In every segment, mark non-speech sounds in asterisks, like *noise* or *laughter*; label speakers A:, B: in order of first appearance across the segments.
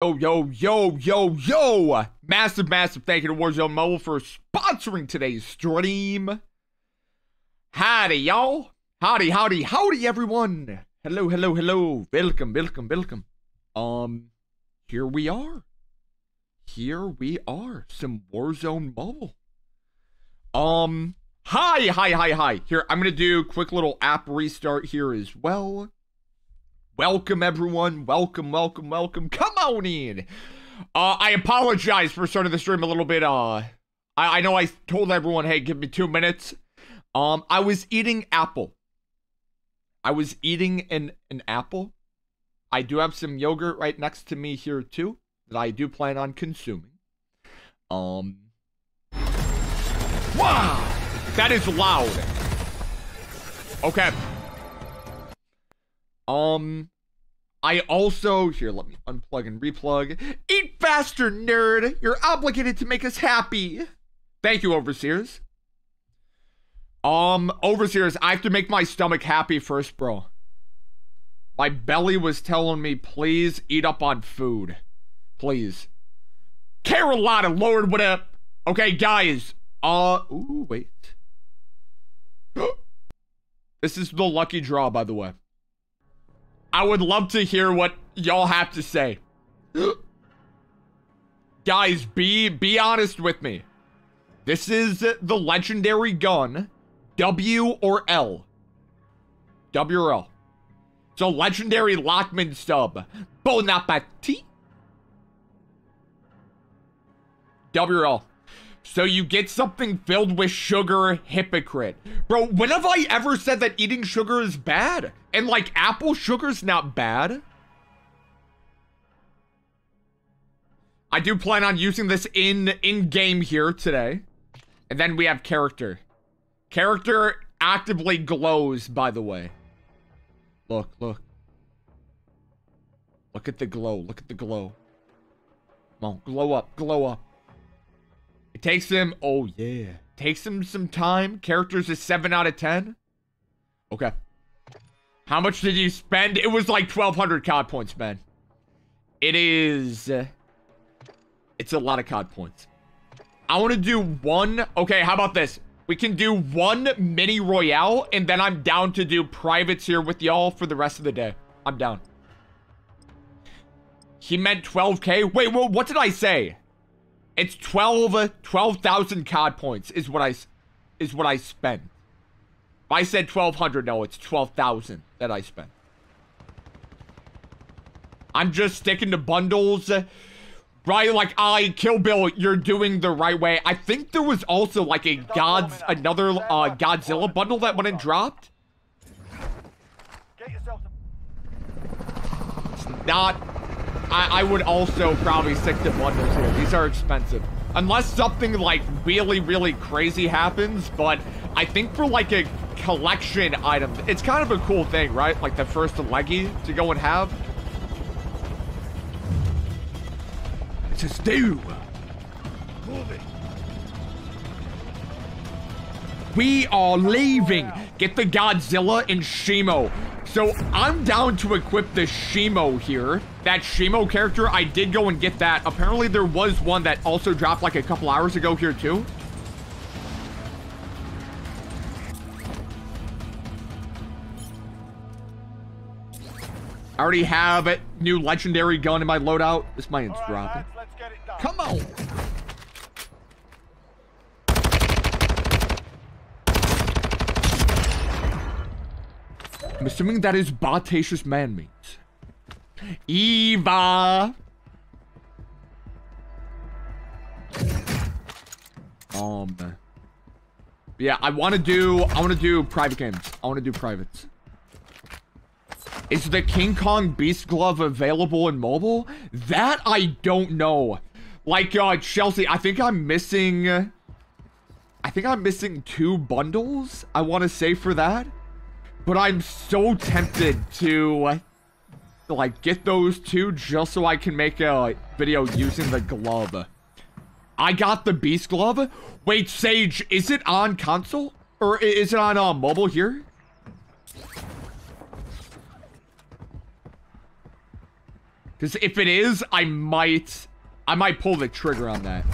A: Yo, yo, yo, yo, yo! Massive, massive thank you to Warzone Mobile for sponsoring today's stream. Howdy, y'all. Howdy, howdy, howdy, everyone. Hello, hello, hello. Welcome, welcome, welcome. Um, here we are. Here we are. Some Warzone Mobile. Um, hi, hi, hi, hi. Here, I'm gonna do quick little app restart here as well. Welcome, everyone. Welcome, welcome, welcome. Come on in. Uh, I apologize for starting the stream a little bit. Uh, I, I know I told everyone, hey, give me two minutes. Um, I was eating apple. I was eating an, an apple. I do have some yogurt right next to me here, too, that I do plan on consuming. Um, wow! That is loud. Okay. Um, I also here. Let me unplug and replug. Eat faster, nerd. You're obligated to make us happy. Thank you, overseers. Um, overseers, I have to make my stomach happy first, bro. My belly was telling me, please eat up on food. Please. Carolina, Lord, what up? Okay, guys. Uh, ooh, wait. *gasps* this is the lucky draw, by the way. I would love to hear what y'all have to say. *gasps* Guys, be be honest with me. This is the legendary gun. W or L? W or L? It's a legendary Lachmann Sub. Bon appetit. W or L? So you get something filled with sugar, hypocrite. Bro, when have I ever said that eating sugar is bad? And like apple sugar's not bad? I do plan on using this in in-game here today. And then we have character. Character actively glows, by the way. Look, look. Look at the glow. Look at the glow. Come on, glow up, glow up. It takes him, oh yeah. Takes him some time. Characters is 7 out of 10. Okay. How much did you spend? It was like 1,200 COD points, man. It is... Uh, it's a lot of COD points. I want to do one... Okay, how about this? We can do one mini royale, and then I'm down to do privates here with y'all for the rest of the day. I'm down. He meant 12k? Wait, well, what did I say? It's 12 12,000 COD points is what I is what I spent. I said 1200, no, it's 12,000 that I spent. I'm just sticking to bundles. Right, like I Kill Bill, you're doing the right way. I think there was also like a God's another uh, Godzilla bundle that went and dropped. It's not I, I would also probably stick to bundles here. These are expensive. Unless something like really, really crazy happens, but I think for like a collection item, it's kind of a cool thing, right? Like the first leggy to go and have. It's a stew. Move it. We are leaving. Get the Godzilla and Shimo. So I'm down to equip the Shimo here. That Shimo character, I did go and get that. Apparently there was one that also dropped like a couple hours ago here too. I already have a new legendary gun in my loadout. This mine's right, dropping. Come on. Assuming that is Botacious man meat. Eva! Um... Yeah, I want to do... I want to do private games. I want to do privates. Is the King Kong Beast Glove available in mobile? That I don't know. Like, uh, Chelsea, I think I'm missing... I think I'm missing two bundles, I want to say for that. But I'm so tempted to, like, get those two just so I can make a video using the glove. I got the Beast Glove. Wait, Sage, is it on console? Or is it on uh, mobile here? Because if it is, I might... I might pull the trigger on that.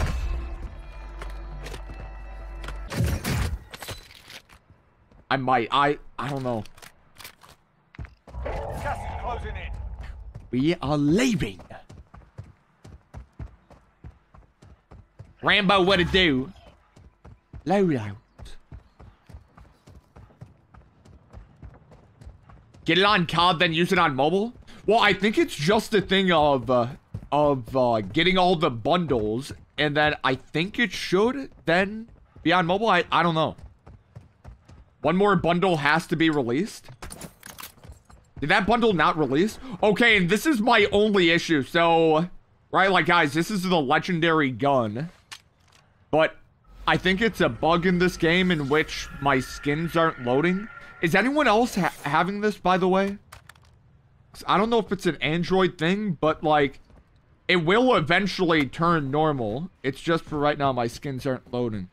A: I might. I... I don't know.
B: Gas is closing in.
A: We are leaving. Rambo, what to do? Load out. Get it on COD, then use it on mobile? Well, I think it's just a thing of, uh, of, uh, getting all the bundles, and then I think it should then be on mobile. I, I don't know. One more bundle has to be released. Did that bundle not release? Okay, and this is my only issue. So, right, like, guys, this is the legendary gun. But I think it's a bug in this game in which my skins aren't loading. Is anyone else ha having this, by the way? I don't know if it's an Android thing, but, like, it will eventually turn normal. It's just for right now, my skins aren't loading.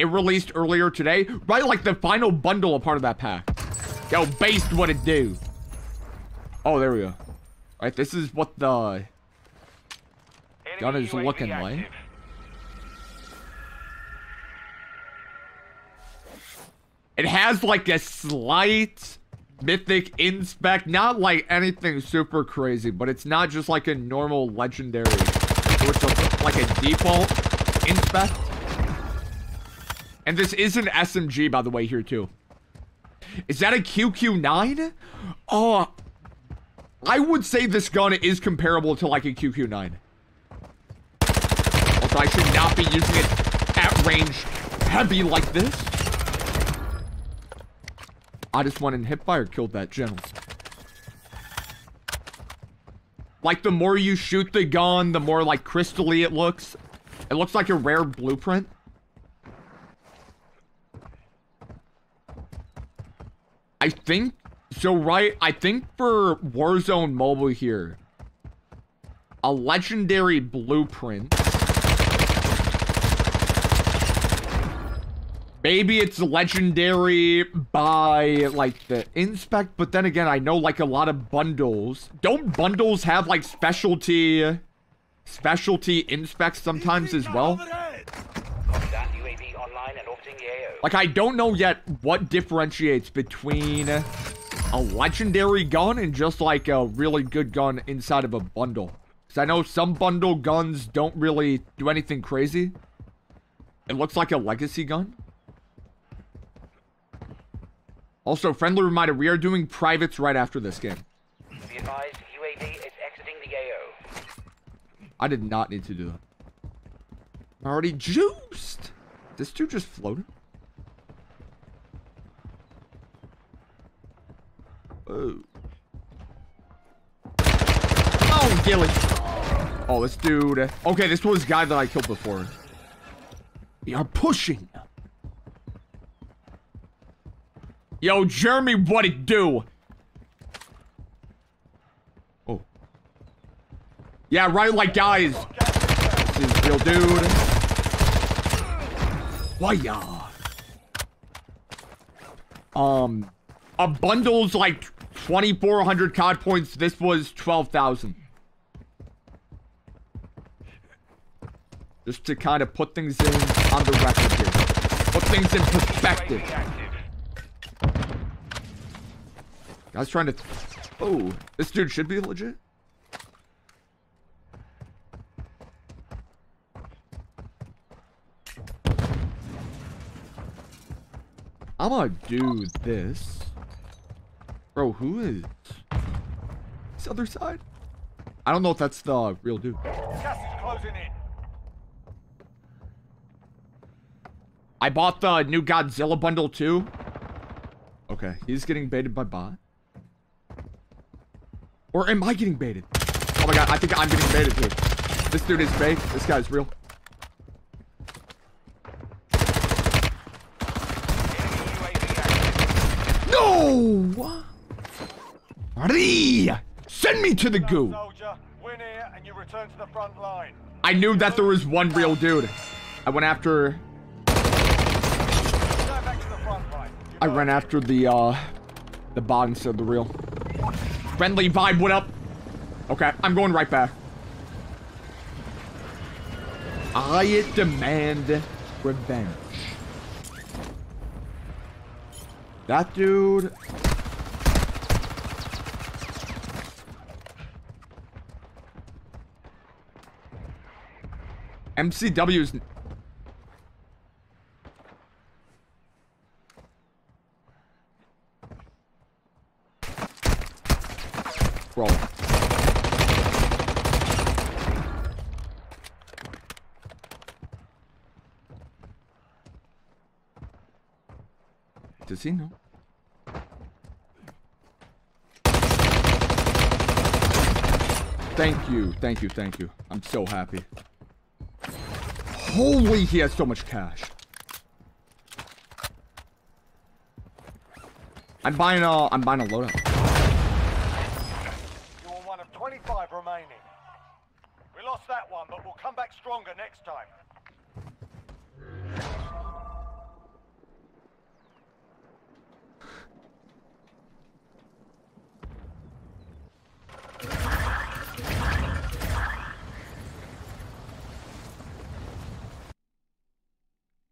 A: It released earlier today. Right, like the final bundle a part of that pack. Yo, based what it do. Oh, there we go. All right, this is what the gun is looking
B: active.
A: like. It has like a slight mythic inspect, not like anything super crazy, but it's not just like a normal legendary. So it's a, like a default inspect. And this is an SMG, by the way, here too. Is that a QQ9? Oh, uh, I would say this gun is comparable to like a QQ9. Also, I should not be using it at range heavy like this. I just went and hip fire killed that general. Like, the more you shoot the gun, the more, like, crystally it looks. It looks like a rare blueprint. I think... So, right, I think for Warzone Mobile here, a legendary blueprint Maybe it's legendary by, like, the inspect, but then again, I know, like, a lot of bundles. Don't bundles have, like, specialty, specialty inspects sometimes as well? Like, I don't know yet what differentiates between a legendary gun and just, like, a really good gun inside of a bundle. Because I know some bundle guns don't really do anything crazy. It looks like a legacy gun. Also, friendly reminder, we are doing privates right after this game.
C: Be advised, UAV is exiting the AO.
A: I did not need to do that. I'm already juiced. This dude just floated. Oh. Oh, Gilly. Oh, this dude. Okay, this was the guy that I killed before. We are pushing. Yo, Jeremy, what it do? Oh. Yeah, right, like, guys. This is real dude. Why, y'all? Um, a bundle's like 2,400 COD points. This was 12,000. Just to kind of put things in on the record here. Put things in perspective. Was trying to... Oh, this dude should be legit. I'm gonna do this. Bro, who is... This other side? I don't know if that's the real dude.
B: Gas is closing in.
A: I bought the new Godzilla bundle too. Okay, he's getting baited by bot. Or am I getting baited? Oh my god, I think I'm getting baited too. This dude is fake. This guy's real. No! Send me to the goo!
B: Soldier, win here and you return to the front line.
A: I knew that there was one real dude. I went after...
B: Return back to the front line. You
A: I ran after the, uh... The bot instead of the real. Friendly vibe, what up? Okay, I'm going right back. I demand revenge. That dude. MCW's. Roll. Does he know? Thank you, thank you, thank you. I'm so happy. Holy, he has so much cash. I'm buying a, I'm buying a loadout.
B: You're one of 25 remaining. We lost that one, but we'll come back stronger next time.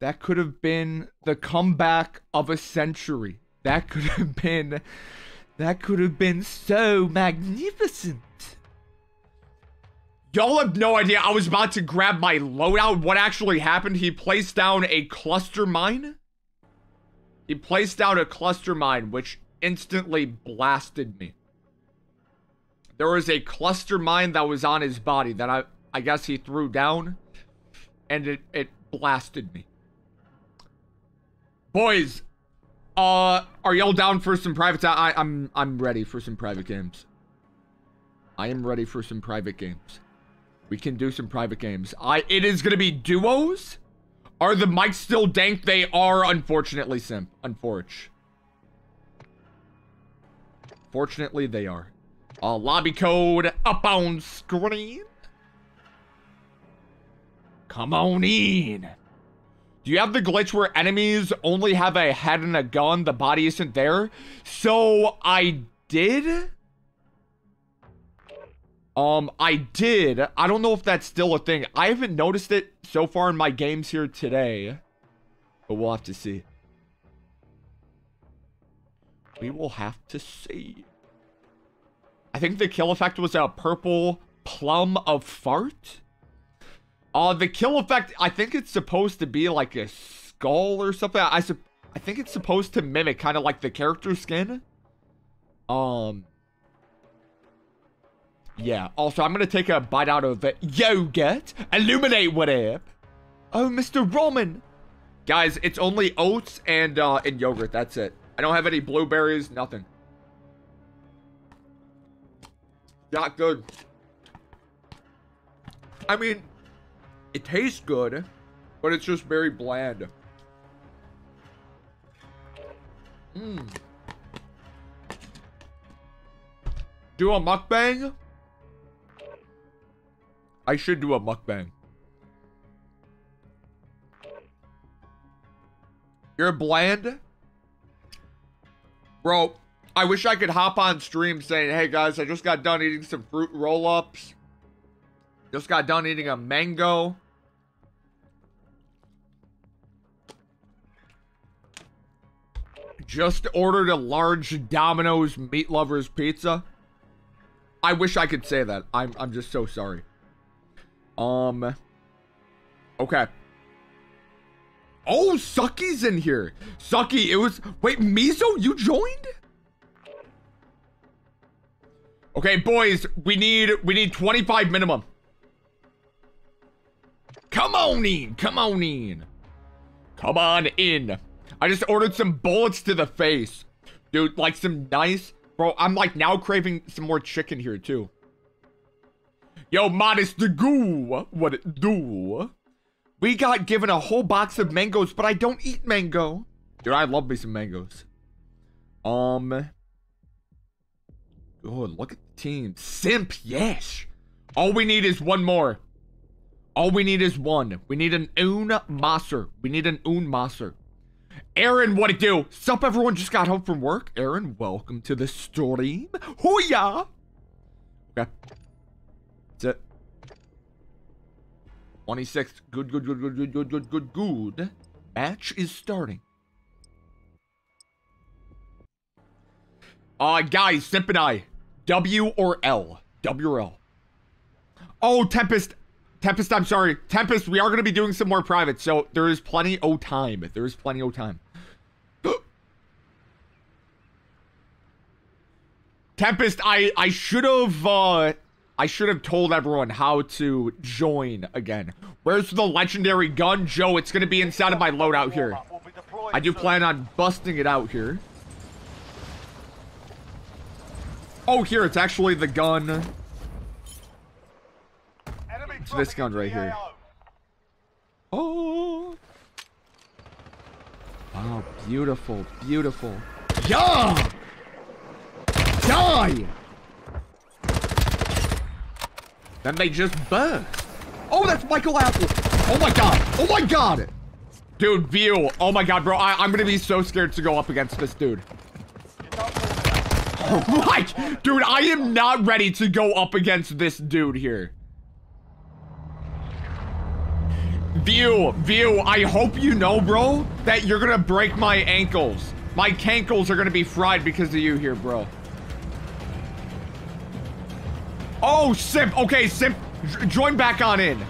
A: That could have been the comeback of a century. That could have been, that could have been so magnificent. Y'all have no idea. I was about to grab my loadout. What actually happened? He placed down a cluster mine. He placed down a cluster mine, which instantly blasted me. There was a cluster mine that was on his body that I, I guess he threw down, and it, it blasted me. Boys, uh, are y'all down for some private? I, I'm, I'm ready for some private games. I am ready for some private games. We can do some private games. I, it is gonna be duos. Are the mics still dank? They are, unfortunately, simp. Unfortunately. Fortunately, they are. Uh, lobby code up on screen. Come on in. Do you have the glitch where enemies only have a head and a gun, the body isn't there? So I did. Um, I did. I don't know if that's still a thing. I haven't noticed it so far in my games here today. But we'll have to see. We will have to see. I think the kill effect was a purple plum of fart. Uh, the kill effect, I think it's supposed to be like a skull or something. I, I think it's supposed to mimic kind of like the character skin. Um. Yeah. Also, I'm going to take a bite out of it. yogurt. Illuminate what up. Oh, Mr. Roman. Guys, it's only oats and, uh, and yogurt. That's it. I don't have any blueberries, nothing. Not good. I mean, it tastes good, but it's just very bland. Mmm. Do a mukbang? I should do a mukbang. You're bland? Bro, I wish I could hop on stream saying, hey guys, I just got done eating some fruit roll-ups. Just got done eating a mango. Just ordered a large Domino's Meat Lovers pizza. I wish I could say that. I'm I'm just so sorry. Um Okay. Oh, Sucky's in here. Sucky, it was wait, Mizo, you joined? Okay, boys, we need we need 25 minimum. Come on in. Come on in. Come on in. I just ordered some bullets to the face. Dude, like some nice... Bro, I'm like now craving some more chicken here too. Yo, Modest the Goo. What it do? We got given a whole box of mangoes, but I don't eat mango. Dude, I love me some mangoes. Um... Good, look at the team. Simp, yes. All we need is one more. All we need is one. We need an Oon Maser. We need an Oon Maser. Aaron, what it do? Sup, everyone just got home from work. Aaron, welcome to the stream. Hooyah! Okay. That's it. 26. Good, good, good, good, good, good, good, good, good. Match is starting. Uh, guys, Simp and I. W or L? W or L? Oh, Tempest, Tempest, I'm sorry. Tempest, we are going to be doing some more private, so there is plenty of time. There is plenty of time. *gasps* Tempest, I, I should have, uh, I should have told everyone how to join again. Where's the legendary gun? Joe, it's going to be inside of my loadout here. I do plan on busting it out here. Oh, here, it's actually the gun. It's this gun right here. Oh. Wow, beautiful, beautiful. Yeah! Die! Then they just burst. Oh, that's Michael Apple. Oh my god. Oh my god. Dude, view. Oh my god, bro. I I'm gonna be so scared to go up against this dude. *laughs* Oh my, dude, I am not ready to go up against this dude here. View, View, I hope you know, bro, that you're gonna break my ankles. My cankles are gonna be fried because of you here, bro. Oh, Simp. Okay, Simp, j- join back on in.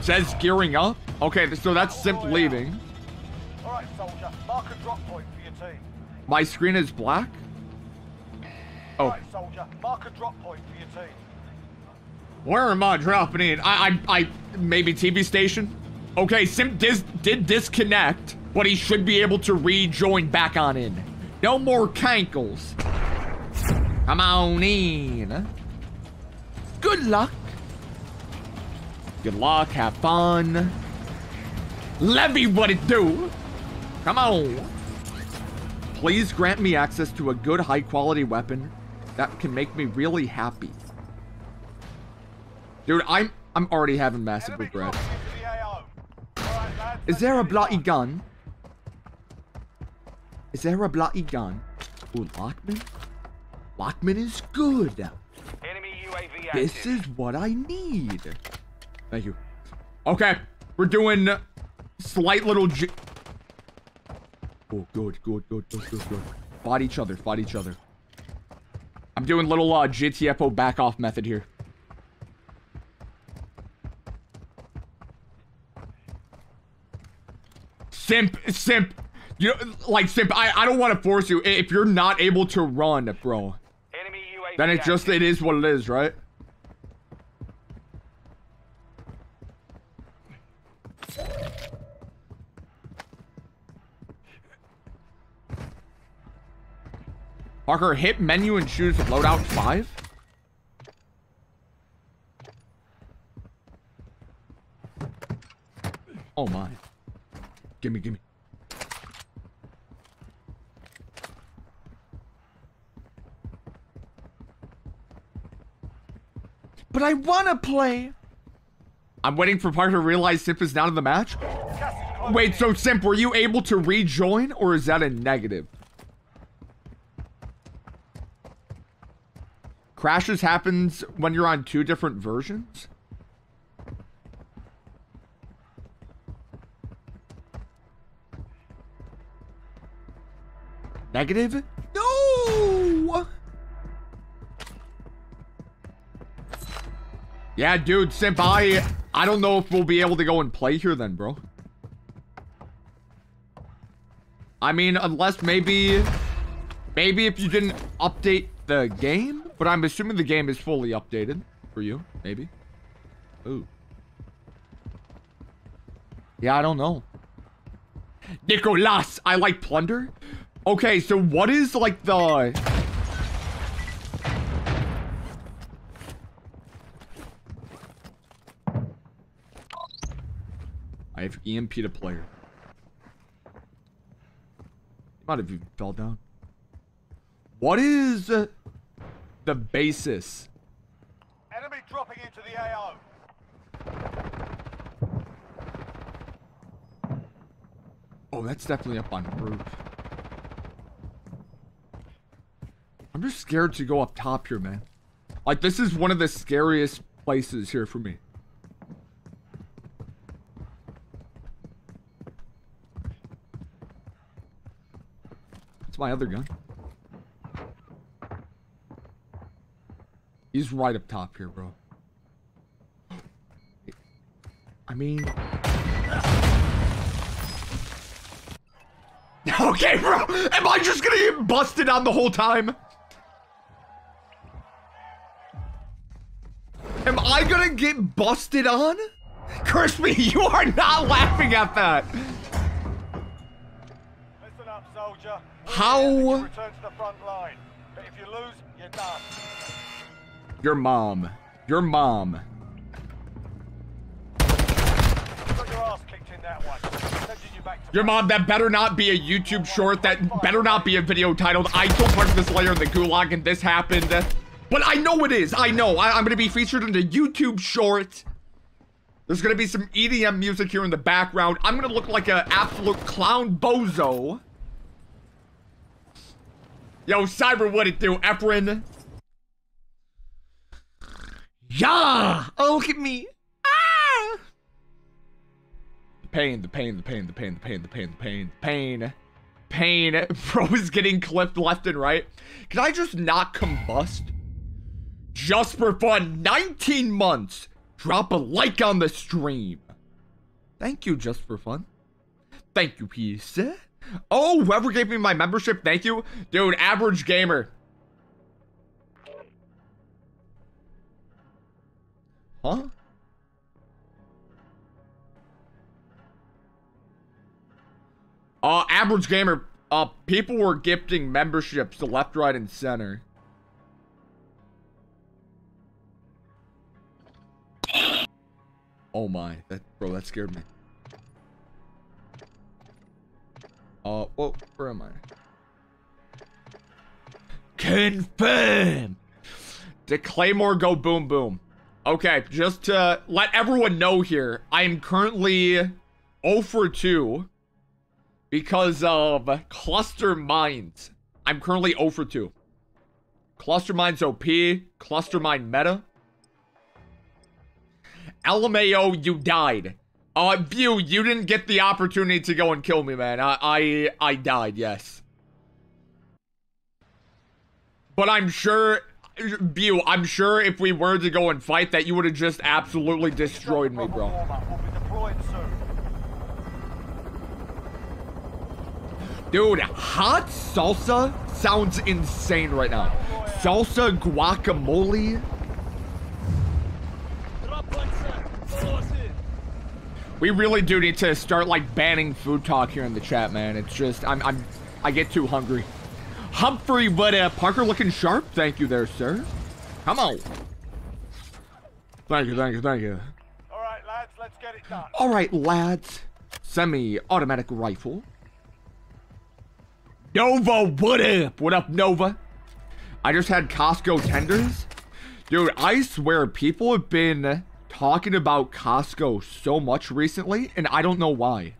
A: Says gearing up. Okay, so that's Simp oh, leaving.
B: All right, soldier. Mark a drop point for your team.
A: My screen is black. Oh,
B: right, soldier. Mark a drop point for your team.
A: Where am I dropping in? I, I, I, maybe TV station. Okay, Simp dis, did disconnect, but he should be able to rejoin back on in. No more cankles. Come on in. Good luck. Good luck. Have fun. Let me what it do. Come on. Please grant me access to a good high quality weapon that can make me really happy. Dude, I'm I'm already having massive regret.
B: dropping into the AO. All right, lads.
A: Is there a bloody gun? Is there a bloody gun? Ooh, Lachmann? Lachmann is good.
C: Enemy UAV
A: This is what I need. Thank you. Okay, we're doing slight little G- Oh, good, good, good, good, good, good. Fight each other, fight each other. I'm doing little uh, GTFO back off method here. Simp, simp. You know, like simp. I I don't want to force you. If you're not able to run, bro, then it's just it is what it is, right? Parker, hit menu and choose loadout five. Oh my. Gimme, gimme. But I wanna play. I'm waiting for Parker to realize Simp is not in the match. Wait, so Simp, were you able to rejoin or is that a negative? Crashes happens when you're on two different versions? Negative? No! Yeah, dude, Simp, I, I don't know if we'll be able to go and play here then, bro. I mean, unless maybe, maybe if you didn't update the game, but I'm assuming the game is fully updated for you, maybe. Ooh. Yeah, I don't know. Nicolas, I like plunder. Okay, so what is like the... I have EMP to player. Might have fell down. What is the basis?
B: Enemy dropping into the AO.
A: Oh, that's definitely up on the roof. I'm just scared to go up top here, man. Like, this is one of the scariest places here for me. That's my other gun. He's right up top here, bro. I mean... *laughs* Okay, bro. Am I just gonna get busted on the whole time? Get busted on? Curse me, *laughs* you are not laughing at that.
B: Listen up, soldier.
A: How-
B: return to the front line. But if you lose, you're done.
A: Your mom. Your mom.
B: Your ass kicked in that one. Sending you back to
A: Your mom, that better not be a YouTube short. That better not be a video titled, I took Parker the Slayer in the gulag and this happened. But I know it is. I know. I, I'm going to be featured in a YouTube short. There's going to be some EDM music here in the background. I'm going to look like an absolute clown bozo. Yo, Cyber, what it do? Efren. Yeah. Oh, look at me. Ah. The pain, the pain, the pain, the pain, the pain, the pain, the pain, pain, pain. *laughs* Bro is getting clipped left and right. Can I just not combust? Just for fun. 19 months. Drop a like on the stream. Thank you, just for fun. Thank you, peace. Oh, whoever gave me my membership, thank you. Dude, average gamer. Huh? Uh, average gamer, uh, people were gifting memberships to left, right, and center. Oh my, that bro, that scared me. Uh, oh, where am I? Confirm. Did Claymore go boom boom? Okay, just to let everyone know here, I am currently 0 for 2 because of cluster mines. I'm currently 0 for 2. Cluster mines OP, cluster mine meta. LMAO, you died. Uh, View, you didn't get the opportunity to go and kill me, man. I, I, I died, yes. But I'm sure, View, I'm sure if we were to go and fight that you would have just absolutely destroyed me, bro. Dude, hot salsa sounds insane right now. Salsa guacamole. We really do need to start like banning food talk here in the chat, man. It's just I'm I'm I get too hungry. Humphrey, but uh, Parker looking sharp. Thank you there, sir. Come on. Thank you, thank you, thank you.
B: All right, lads, let's get it done.
A: All right, lads. Semi-automatic rifle. Nova, what up? What up, Nova? I just had Costco tenders. Dude, I swear people have been talking about Costco so much recently, and I don't know why.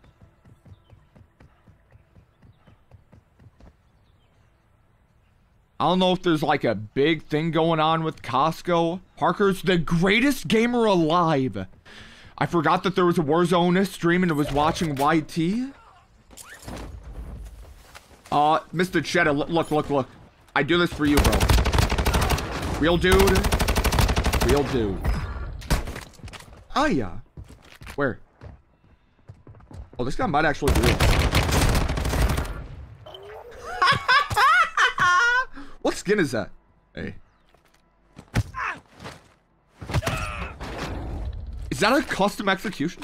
A: I don't know if there's like a big thing going on with Costco. Parker's the greatest gamer alive. I forgot that there was a Warzone stream and was watching YT. Uh, Mr. Cheddar, look, look, look. I do this for you, bro. Real dude. Real dude. Ah, yeah. Where? Oh, this guy might actually do it. *laughs* what skin is that? Hey. Is that a custom execution?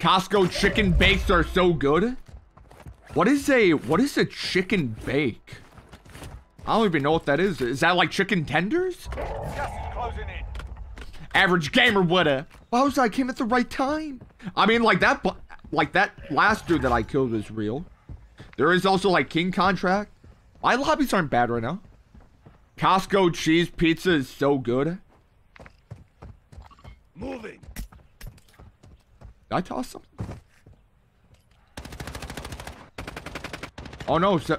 A: Costco chicken bakes are so good. What is a what is a chicken bake? I don't even know what that is. Is that like chicken tenders?
B: In.
A: Average gamer woulda. Why was I came at the right time? I mean, like that, like that last dude that I killed is real. There is also like King contract. My lobbies aren't bad right now. Costco cheese pizza is so good.
B: Moving.
A: Did I toss something? Oh no, so,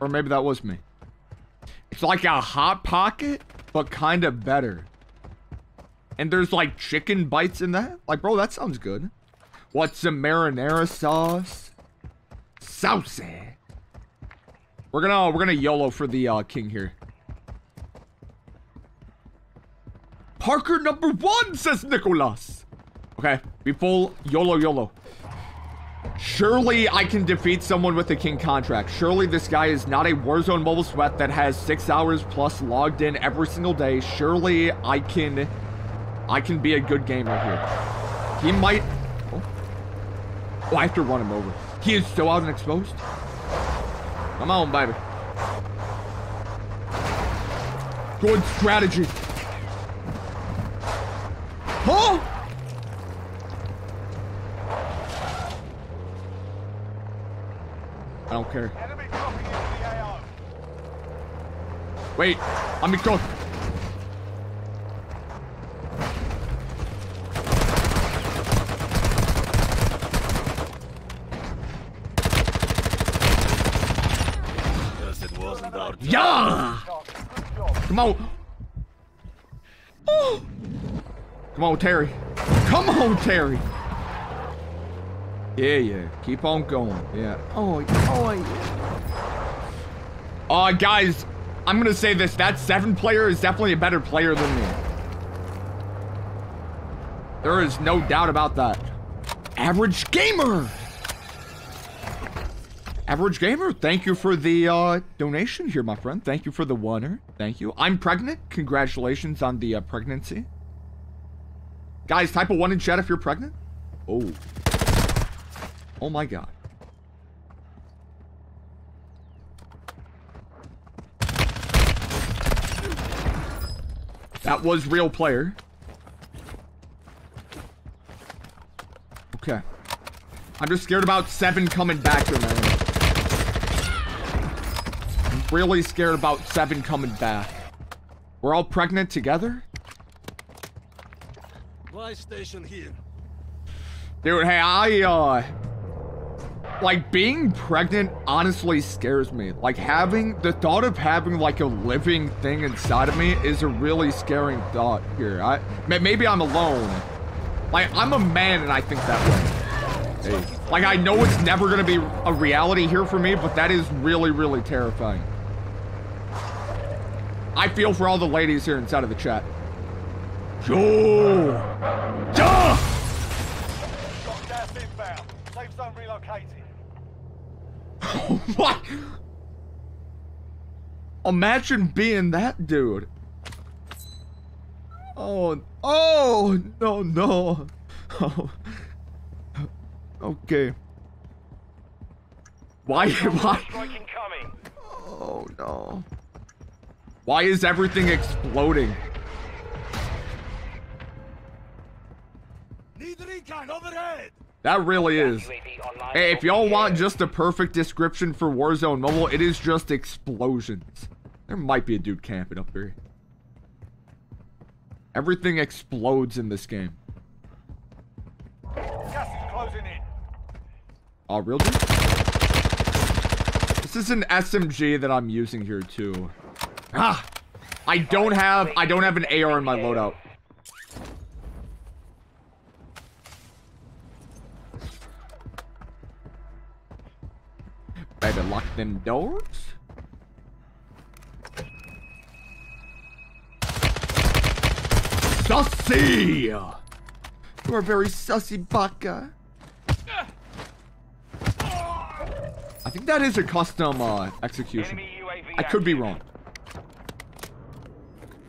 A: or maybe that was me. It's It's like a hot pocket, but kind of better. And there's like chicken bites in that. Like, bro, that sounds good. What's some marinara sauce? Saucy. We're gonna we're gonna YOLO for the uh, king here. Parker number one says Nicholas. Okay, be full YOLO YOLO. Surely I can defeat someone with a king contract. Surely this guy is not a Warzone mobile sweat that has six hours plus logged in every single day. Surely I can, I can be a good gamer here. He might. Oh, oh I have to run him over. He is so out and exposed. Come on, baby. Good strategy. Huh? I don't care.
B: Enemy dropping into the AO.
A: Wait, let me go. Yeah! Come on. Oh. Come on, Terry. Come on, Terry. Yeah, yeah. Keep on going. Yeah. Oh, oh, yeah. Uh, guys, I'm gonna say this. That seven player is definitely a better player than me. There is no doubt about that. Average gamer. Average gamer, thank you for the uh, donation here, my friend. Thank you for the winner. Thank you. I'm pregnant. Congratulations on the uh, pregnancy. Guys, type a one in chat if you're pregnant. Oh. Oh my god. That was real player. Okay. I'm just scared about seven coming back here, man. Really scared about seven coming back. We're all pregnant together?
D: Fly station here.
A: Dude, hey, I, uh... Like, being pregnant honestly scares me. Like, having... The thought of having, like, a living thing inside of me is a really scaring thought here. I... may- Maybe I'm alone. Like, I'm a man and I think that way. Hey. Like, I know it's never gonna be a reality here for me, but that is really, really terrifying. I feel for all the ladies here inside of the chat. Yo! Duh!
B: Got gas inbound. Safe zone relocated.
A: what? Imagine being that dude. Oh, oh, no, no. Oh. *laughs* Okay. Why, *laughs* why? Oh, no. Why is everything exploding?
D: Overhead.
A: That really is. Hey, if y'all want just a perfect description for Warzone Mobile, it is just explosions. There might be a dude camping up here. Everything explodes in this game.
B: Gas is closing in.
A: Oh, real dude? This is an SMG that I'm using here too. Ah! I don't have I don't have an AR in my loadout. Better lock them doors. Sussy! You are very sussy baka. I think that is a custom uh, execution. I could be wrong.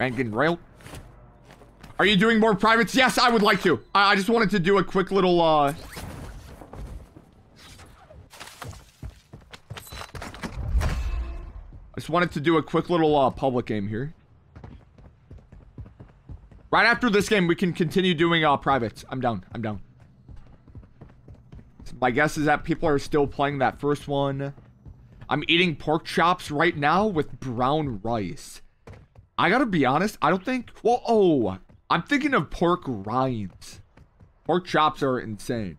A: Man getting. Are you doing more privates? Yes, I would like to. I, I just wanted to do a quick little, uh... I just wanted to do a quick little, uh, public game here. Right after this game, we can continue doing, uh, privates. I'm down. I'm down. My guess is that people are still playing that first one. I'm eating pork chops right now with brown rice. I gotta be honest, I don't think... Well, oh, I'm thinking of pork rinds. Pork chops are insane.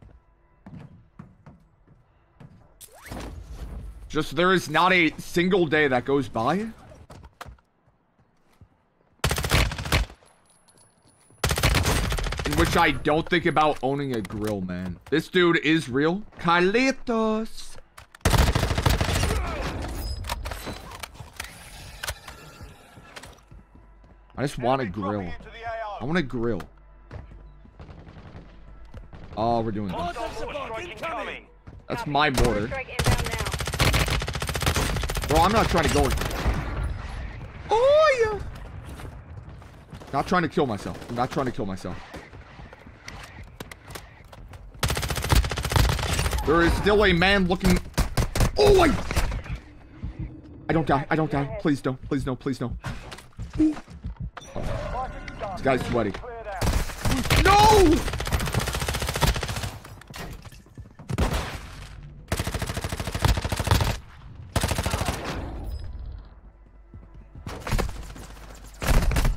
A: Just there is not a single day that goes by. In which I don't think about owning a grill, man. This dude is real. Carlitos. I just want a grill.
B: into the AO.
A: I want a grill. Oh, we're doing this.
B: Hostile
D: Hostile
B: mortar
D: support
B: strike
D: incoming.
B: incoming.
A: That's my border.
E: Strike inbound now.
A: Bro, I'm not trying to go. Oh, yeah. Not trying to kill myself. I'm not trying to kill myself. There is still a man looking. Oh, I. I don't die. I don't die. Please don't. Please no. Please no.
B: This
A: guy's sweaty.
B: Cleared out.
A: No!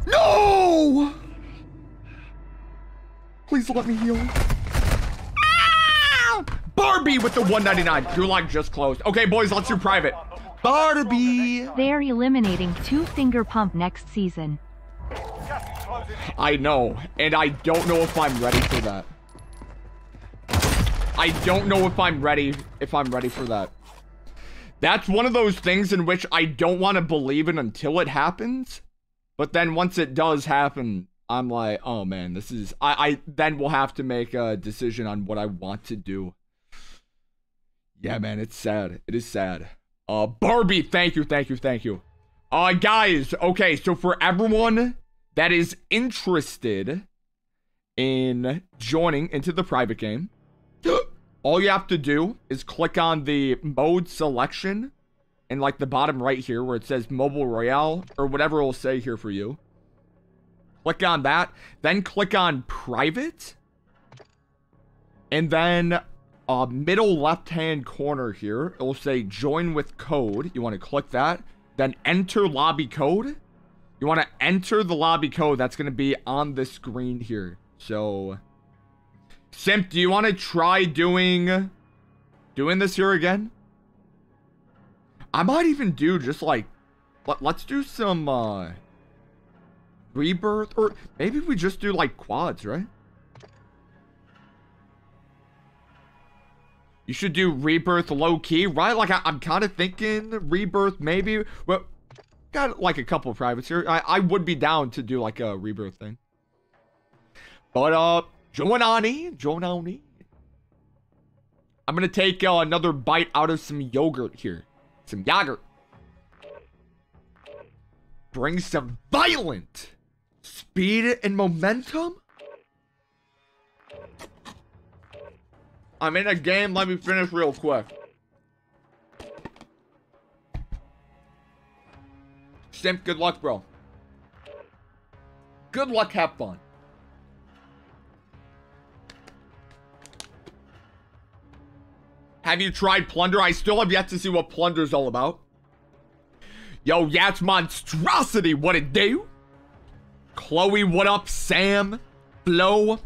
A: No! Please let me heal. Ah! Barbie with the 199. Gulag just closed. Okay, boys, let's do private. Barbie.
F: They are eliminating Two Finger Pump next season.
A: I know, and I don't know if I'm ready for that. I don't know if I'm ready if I'm ready for that. That's one of those things in which I don't want to believe in until it happens. But then once it does happen, I'm like, oh man, this is I, I then will have to make a decision on what I want to do. Yeah, man, it's sad. It is sad. Uh Barbie, thank you, thank you, thank you. Uh guys, okay, so for everyone that is interested in joining into the private game, *gasps* all you have to do is click on the mode selection in like the bottom right here where it says mobile royale or whatever it'll say here for you. Click on that, then click on private. And then uh, middle left hand corner here, it will say join with code. You want to click that, then enter lobby code. You want to enter the lobby code that's going to be on the screen here. So, Simp, do you want to try doing doing this here again? I might even do just like let, let's do some uh rebirth or maybe we just do like quads, right? You should do rebirth low key, right? Like I, am kind of thinking rebirth maybe. Well, got like a couple of privates here. I, I would be down to do like a rebirth thing. But uh, Joanani, Joanani. I'm gonna take uh, another bite out of some yogurt here. Some yogurt. Bring some violent speed and momentum. I'm in a game. Let me finish real quick. Good luck, bro. Good luck, have fun. Have you tried Plunder? I still have yet to see what Plunder's all about. Yo, Yats Monstrosity, what it do? Chloe, what up? Sam? Flo?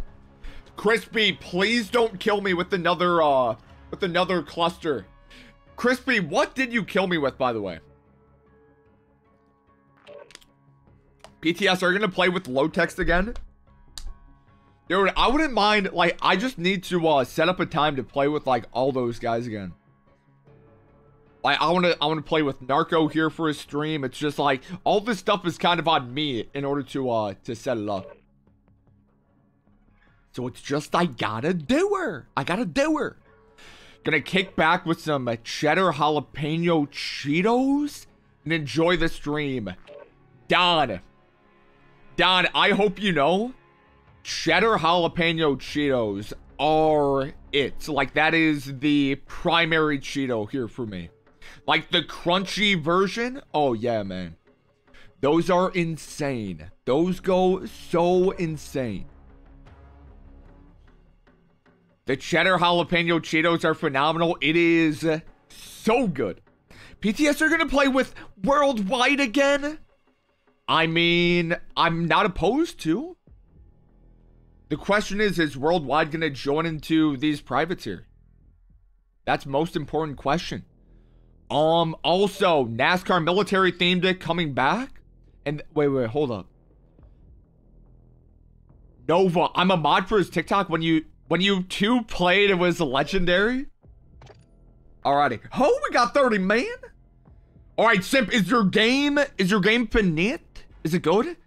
A: Crispy, please don't kill me with another, uh, with another cluster. Crispy, what did you kill me with, by the way? PTS, are you gonna play with low text again? Dude, I wouldn't mind, like, I just need to, uh, set up a time to play with, like, all those guys again. Like, I wanna, I wanna play with Narco here for a stream. It's just, like, all this stuff is kind of on me in order to, uh, to set it up. So it's just, I gotta do her. I gotta do her. Gonna kick back with some cheddar jalapeno Cheetos and enjoy the stream. Don. Don, I hope you know cheddar jalapeno Cheetos are it. Like, that is the primary Cheeto here for me. Like, the crunchy version, oh yeah, man. Those are insane. Those go so insane. The cheddar jalapeno Cheetos are phenomenal. It is so good. PTS are going to play with Worldwide again? I mean, I'm not opposed to. The question is, is Worldwide going to join into these privates here? That's most important question. Um, also, NASCAR military themed it coming back. And wait, wait, hold up. Nova. I'm a mod for his TikTok. When you when you two played, it was legendary. Alrighty. Oh, we got 30 man. Alright, Simp, is your game is your game finite? Is it good?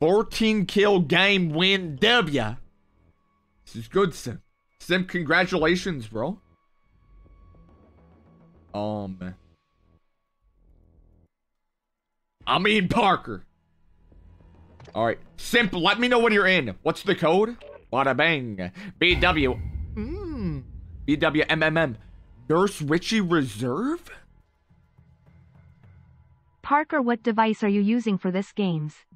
A: 14 kill game win W. This is good, Sim. Sim, congratulations, bro. Um I mean Parker. Alright. Simp, let me know when you're in. What's the code? Bada bang. BW. Mmm. BWMMM. Nurse Richie Reserve?
F: Parker, what device are you using for this games?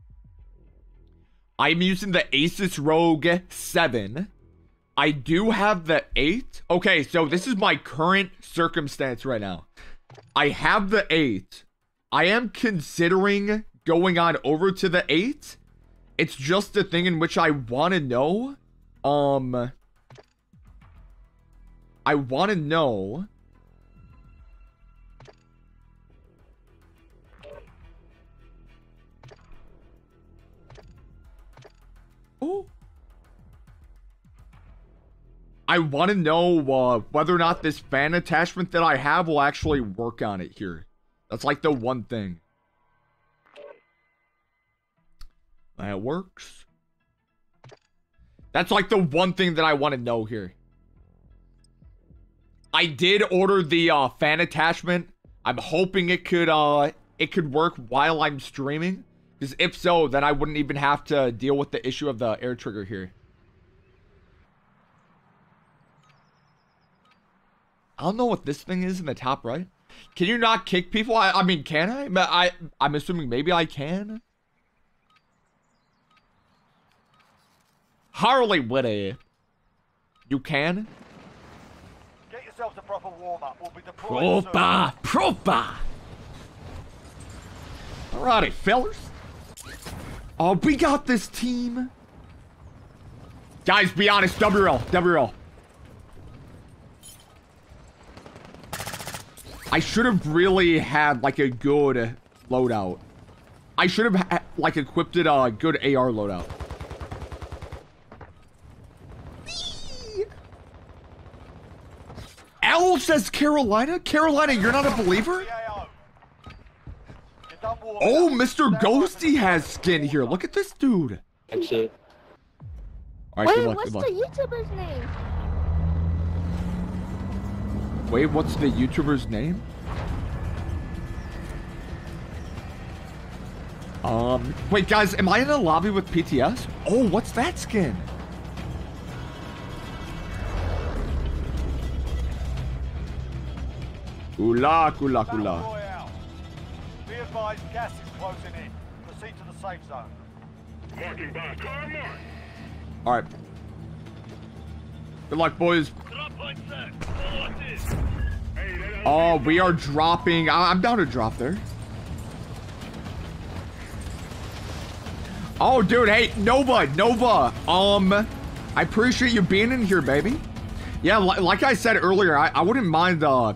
A: I'm using the Asus ROG 7. I do have the 8. Okay, so this is my current circumstance right now. I have the 8. I am considering going on over to the 8. It's just a thing in which I want to know. Um... I want to know... Oh. I want to know uh, whether or not this fan attachment that I have will actually work on it here. That's like the one thing. That works. That's like the one thing that I want to know here. I did order the uh, fan attachment. I'm hoping it could uh it could work while I'm streaming. Because if so, then I wouldn't even have to deal with the issue of the air trigger here. I don't know what this thing is in the top right. Can you not kick people? I, I mean, can I? I? I'm assuming maybe I can. Harley Whitty. You can?
B: Get yourselves a proper warm-up. We'll be deploying soon.
A: Propa! Propa! Alrighty, fellas. Oh, we got this team. Guys, be honest. WL. WL. I should have really had, like, a good loadout. I should have, like, equipped it uh, a good AR loadout. L says Carolina? Carolina, you're not a believer?
B: CAO. You're done warming
A: Oh. Mr.
B: Stand by
A: Ghosty has skin here. Look at this dude.
E: That's it.
A: All right,
G: Wait,
A: good luck,
G: what's
A: good
G: the. YouTuber's name?
A: Wait, what's the YouTuber's name? Um, wait, guys, am I in a lobby with PTS? Oh, what's that skin? Oola, kula,
B: Battle
A: kula.
B: Royale. Be advised, gas is closing in. Proceed to the safe zone. Marking by car mark.
A: All right. Good luck, boys. Oh, we are dropping. I- I'm down to drop there. Oh, dude, hey, Nova, Nova. Um, I appreciate you being in here, baby. Yeah, li like I said earlier, I, I wouldn't mind uh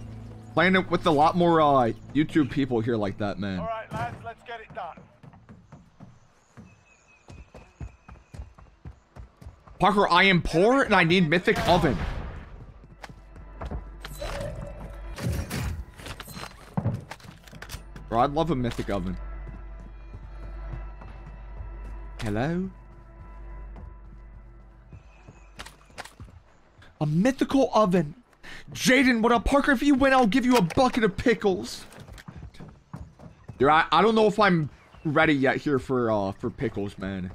A: playing it with a lot more uh YouTube people here like that, man.
B: All right, lads, let's get it done.
A: Parker, I am poor and I need Mythic Oven. Bro, I'd love a Mythic Oven. Hello? A mythical oven. Jaden, what up? Parker, if you win, I'll give you a bucket of pickles. Dude, I, I don't know if I'm ready yet here for uh for pickles, man.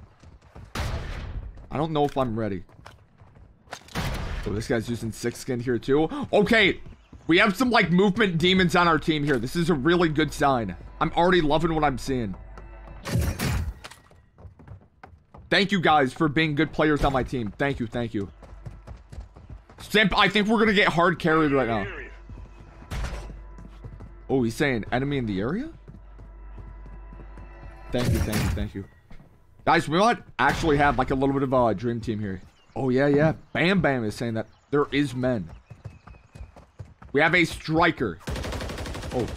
A: I don't know if I'm ready. Oh, this guy's using six skin here too. Okay, we have some like movement demons on our team here. This is a really good sign. I'm already loving what I'm seeing. Thank you guys for being good players on my team. Thank you, thank you. Simp, I think we're gonna get hard carried right now. Oh, he's saying enemy in the area? Thank you, thank you, thank you. Guys, we might actually have like a little bit of a dream team here. Oh, yeah, yeah. Bam Bam is saying that there is men. We have a striker. Oh.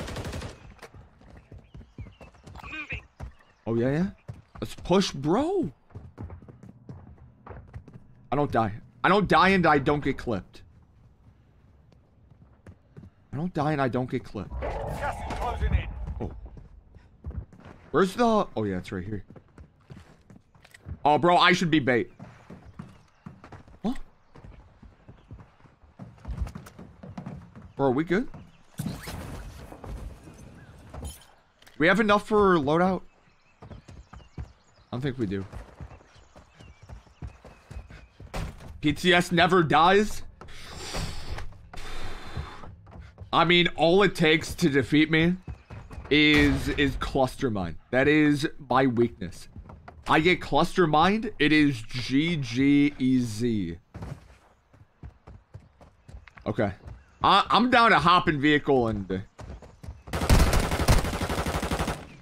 A: Oh, yeah, yeah. Let's push, bro. I don't die. I don't die and I don't get clipped. I don't die and I don't get clipped. Oh. Where's the... Oh, yeah, it's right here. Oh, bro, I should be bait. Huh? Bro, are we good? We have enough for loadout? I don't think we do. PTS never dies? I mean, all it takes to defeat me is is cluster mine. That is my weakness. I get cluster mined, it is GGEZ. Okay. I, I'm down to hop in vehicle and...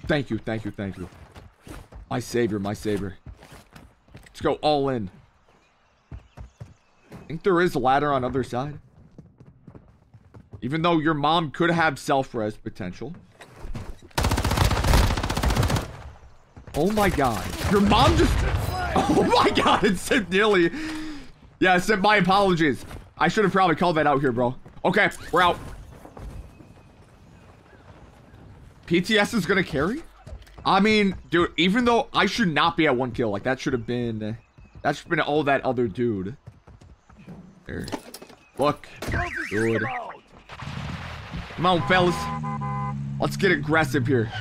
A: Thank you, thank you, thank you. My savior, my savior. Let's go all in. Think there is a ladder on other side. Even though your mom could have self-res potential. Oh my god. Your mom just... *laughs* Oh my god, it said nearly... Yeah, said my apologies. I should have probably called that out here, bro. Okay, we're out. PTS is gonna carry? I mean, dude, even though I should not be at one kill, like that should have been... That should have been all that other dude. Look. Good. Come on, fellas. Let's get aggressive here.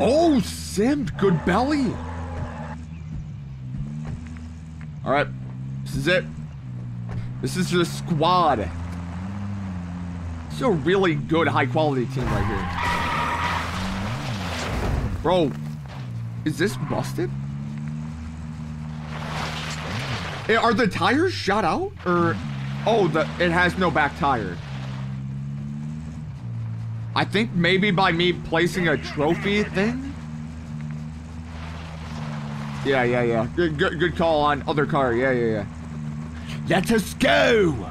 A: Oh, Simp. Good belly. All right. This is it. This is the squad. It's a really good, high-quality team right here. Bro, is this busted? Eh, are the tires shot out? Or... Oh, the it has no back tire. I think maybe by me placing a trophy thing? Yeah, yeah, yeah. Good, good, good call on other car. Yeah, yeah, yeah. Let us go!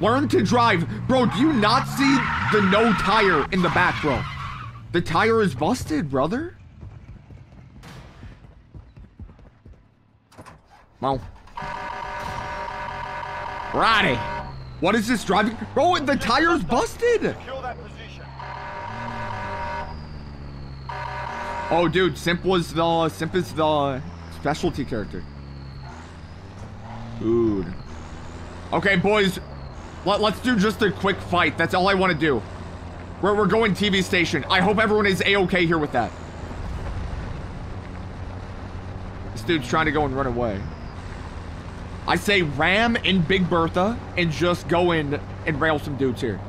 A: Learn to drive. Bro, do you not see the no tire in the back, bro? The tire is busted, brother. Come on. What is this driving? Bro, the tire's busted.
B: Secure that position.
A: Oh, dude, Simp was the Simp is the specialty character. Dude. Okay, boys, let, let's do just a quick fight. That's all I want to do. We're, we're going TV station. I hope everyone is a-okay here with that. This dude's trying to go and run away. I say ram in Big Bertha and just go in and rail some dudes here.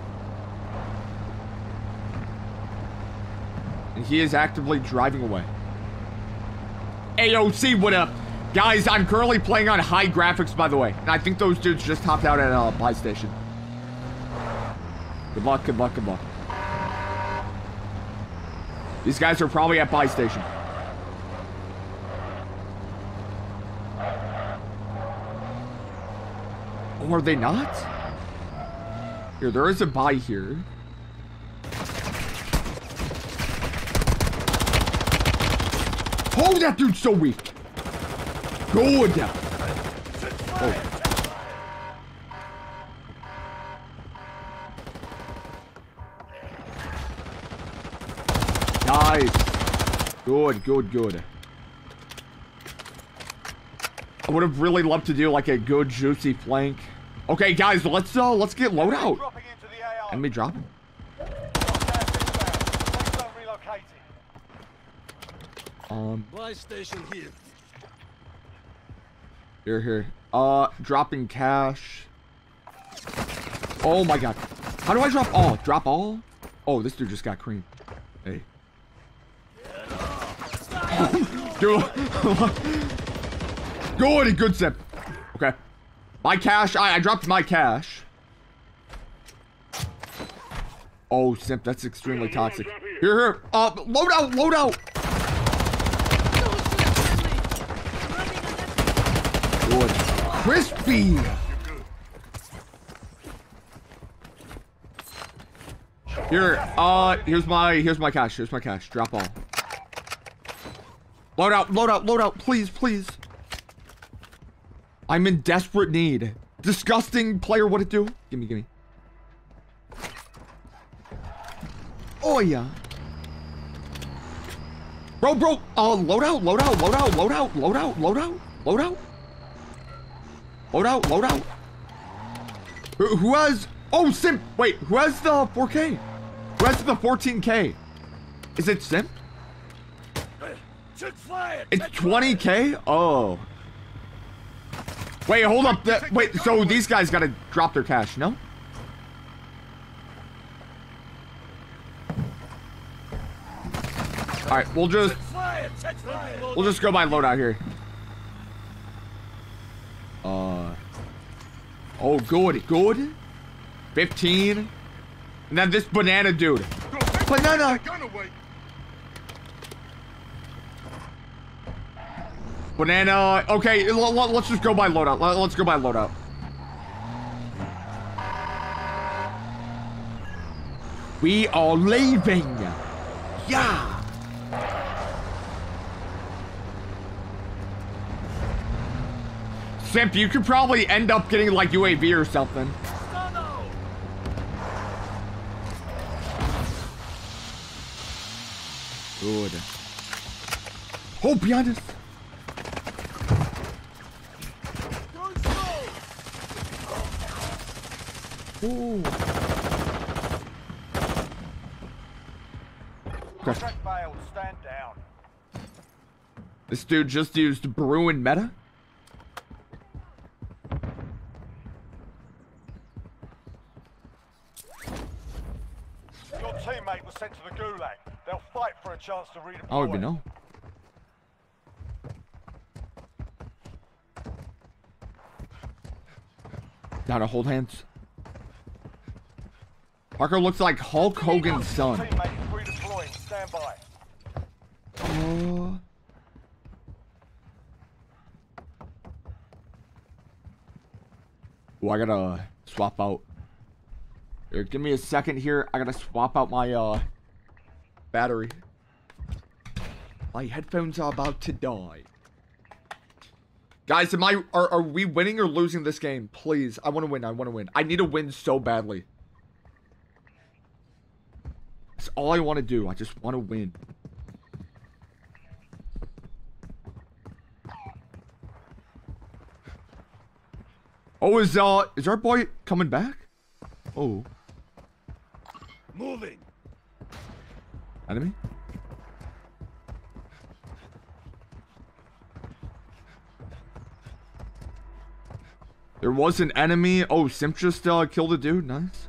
A: And he is actively driving away. AOC, what up? Guys, I'm currently playing on high graphics, by the way. And I think those dudes just hopped out at a buy station. Good luck, good luck, good luck. These guys are probably at buy station. Are they not? Here, there is a buy here. Oh, that dude's so weak. Good. Oh. Nice. Good, good, good. I would have really loved to do like a good juicy flank. Okay, guys, let's uh let's get loadout.
B: Dropping into the AO.
A: And me drop it.
B: Please don't relocate it.
A: Um,
D: Buy station here.
A: here, here. Uh, dropping cash. Oh my god. How do I drop all? Drop all? Oh, this dude just got cream. Hey. *laughs* Dude. *laughs* good, good sip. Okay. My cash, I, I dropped my cash. Oh, Simp, that's extremely toxic. Here, here. Uh, load out, load out. Good. Crispy. Here, uh, here's my, here's my cash. Here's my cash. Drop all. Load out, load out, load out, please, please. I'm in desperate need. Disgusting player, what it do? Gimme, gimme. Oh yeah. Bro, bro, uh, load out, load out, load out, load out, load out, load out, load out. Load out, load out. Who, who has, oh, Simp, wait, who has the 4K? Who has the 14K? Is it Simp? It's 20K? Oh. Wait, hold up. Wait, so these guys gotta drop their cash, no? Alright, we'll just we'll just go by loadout here. Uh Oh good, good. 15. And then this banana dude. Banana! Banana. Okay, let's just go by loadout. Let's go by loadout. We are leaving. Yeah. Simp, you could probably end up getting like UAV or something. Good. Oh, behind us. Ooh. Okay.
B: Stand down.
A: This dude just used Bruen meta.
B: Your teammate was sent to the gulag. They'll fight for a chance to redeploy.
A: I don't even know. Down to hold hands. Parker looks like Hulk Hogan's son.
B: Teammate is redeploying. Stand by.
A: Oh. Oh, I gotta swap out. Here, give me a second here. I gotta swap out my uh battery. My headphones are about to die. Guys, am I are, are we winning or losing this game? Please, I want to win. I want to win. I need to win so badly. That's all I want to do. I just want to win. Oh, is uh is our boy coming back? Oh,
D: Moving!
A: enemy? There was an enemy. Oh, Simp just uh, killed a dude. Nice.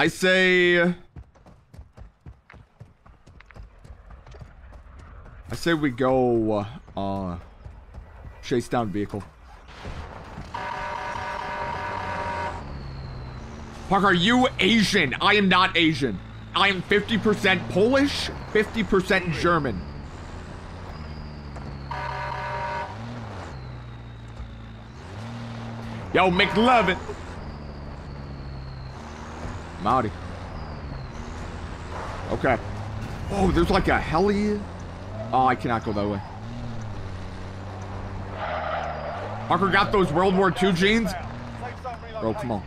A: I say. I say we go. Uh, chase down vehicle. Park, are you Asian? I am not Asian. I am 50% Polish, 50% German. Yo, McLovin. Mowdy. Okay. Oh, there's like a heli. Oh, I cannot go that way. Parker got those World War II jeans. Bro, come on.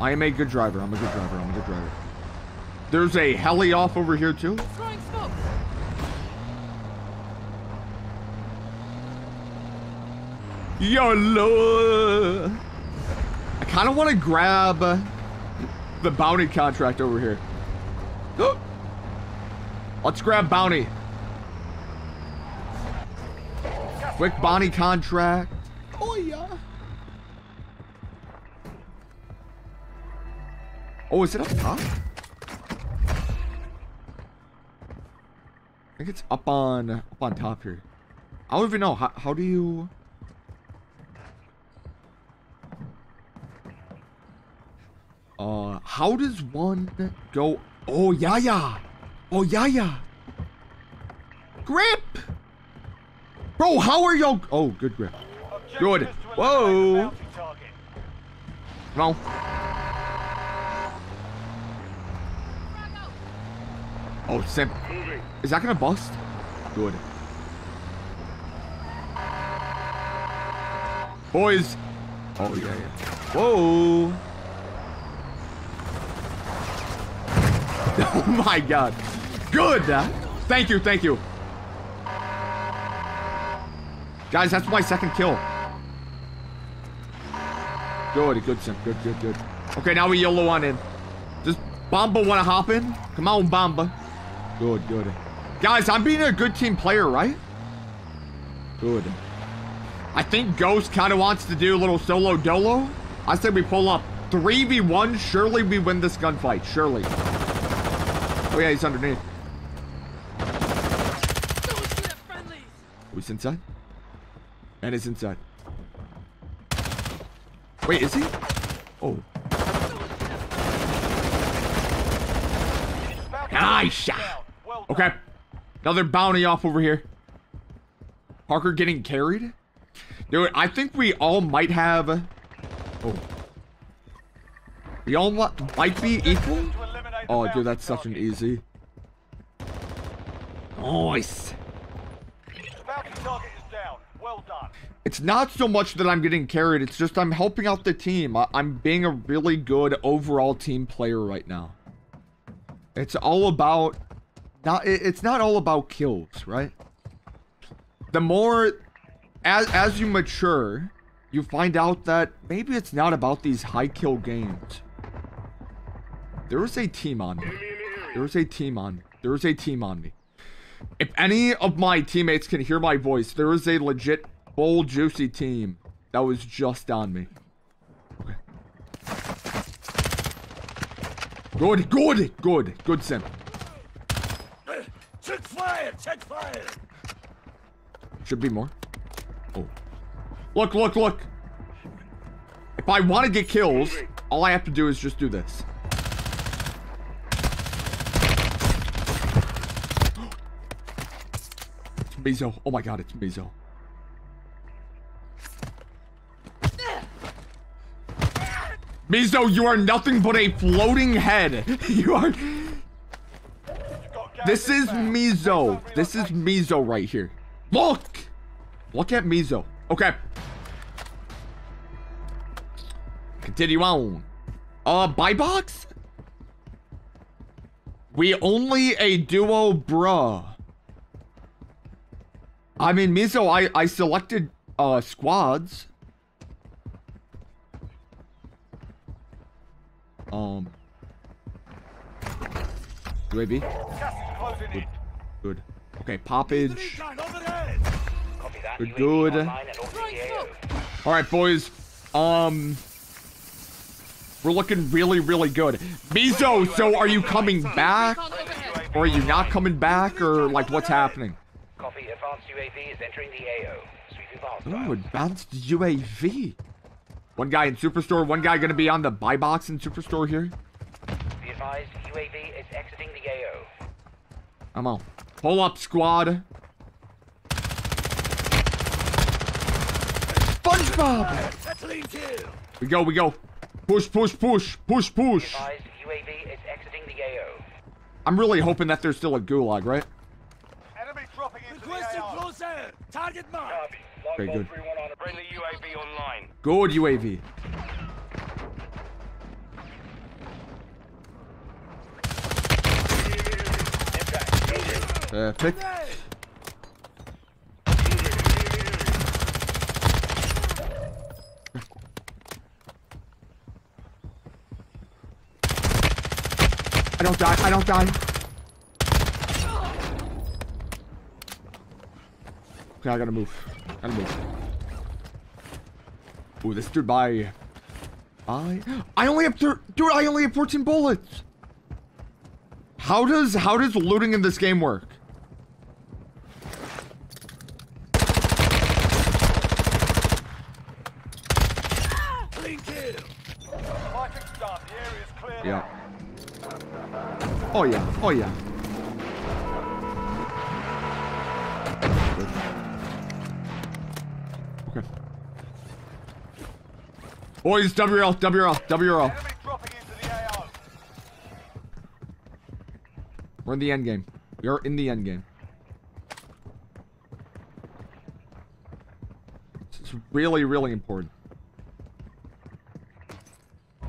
A: I am a good driver. I'm a good driver. I'm a good driver. There's a heli off over here too. YOLO! I kind of want to grab the bounty contract over here. *gasps* Let's grab bounty. Quick bounty contract. Oh yeah. Oh, is it up top? I think it's up on up on top here. I don't even know how how do you Uh, how does one go? Oh, yeah, yeah. Oh, yeah, yeah. Grip! Bro, how are y'all? Oh, good grip.
B: Objective
A: Good. Whoa.
B: target.
A: No. Oh, Sim. Is that gonna bust? Good. Boys. Oh, yeah, yeah. Whoa. *laughs* Oh my god. Good. Thank you, thank you. Guys, that's my second kill. Good, good, Sim. Good, good, good. Okay, now we yellow on in. Does Bomba want to hop in? Come on, Bomba. Good, good. Guys, I'm being a good team player, right? Good. I think Ghost kind of wants to do a little solo dolo. I say we pull up 3v1. Surely we win this gunfight. Surely. Oh, yeah, he's underneath. Oh, he's inside? And he's inside. Wait, is he? Oh. Nice.
B: Done.
A: Okay. Another bounty off over here. Parker getting carried? Dude, I think we all might have... Oh. We all might be equal?
B: To eliminate the
A: Oh, dude, that's such an easy. Nice.
B: Bounty target is down. Well done.
A: It's not so much that I'm getting carried. It's just I'm helping out the team. I- I'm being a really good overall team player right now. It's all about not. it- It's not all about kills, right? The more as as you mature, you find out that maybe it's not about these high kill games. There is a team on me. There is a team on me. There is a team on me. If any of my teammates can hear my voice, there is a legit bold, juicy team that was just on me. Okay. Good, good, good, good sim.
D: Check fire! Check fire!
A: Should be more. Oh. Look, look, look. If I want to get kills, all I have to do is just do this. Mizo. Oh my god, it's Mizo. Mizo, you are nothing but a floating head. *laughs* You are. This is. Mizo. This is Mizo right here. Look! Look at Mizo. Okay. Continue on. Uh, buy box? We only a duo, bruh. I mean, Mizo, I, I selected, uh, squads. Um. UAV?
B: Gas is closing.
A: Good. Okay, poppage.
D: Recon overhead!
C: Copy.
A: Good, good.
C: online and orbiting the AO.
A: All right, boys. Um, we're looking really, really good. Mizo, so are you coming back, or are you not coming back, or like what's happening?
C: Copy. Advanced UAV is entering the AO. Sweeping past.
A: Oh, advanced UAV. One guy in Superstore, one guy gonna be on the buy box in Superstore here.
C: Be advised, UAV is exiting the AO.
A: I'm on. Pull up, squad. SpongeBob. We go, we go. Push, push, push, push, push.
C: advised, UAV is exiting the AO.
A: I'm really hoping that there's still a gulag, right?
B: Enemy dropping into the
D: Requesting
B: AO.
D: close air! Target mark!
A: Okay, good.
C: on a friendly UAV online.
A: Good UAV. Pick. I don't die. I don't die. Okay, I gotta move. Gotta move. Ooh, this dude by. I. *gasps* I only have thir- dude. I only have 14 bullets. How does how does looting in this game work?
D: Clean kill!
B: Fighting's done. The area's clear
A: Yeah. Oh yeah. Oh yeah.
B: Enemy dropping into the AO.
A: We're in the end game. We are in the end game. It's really, really important.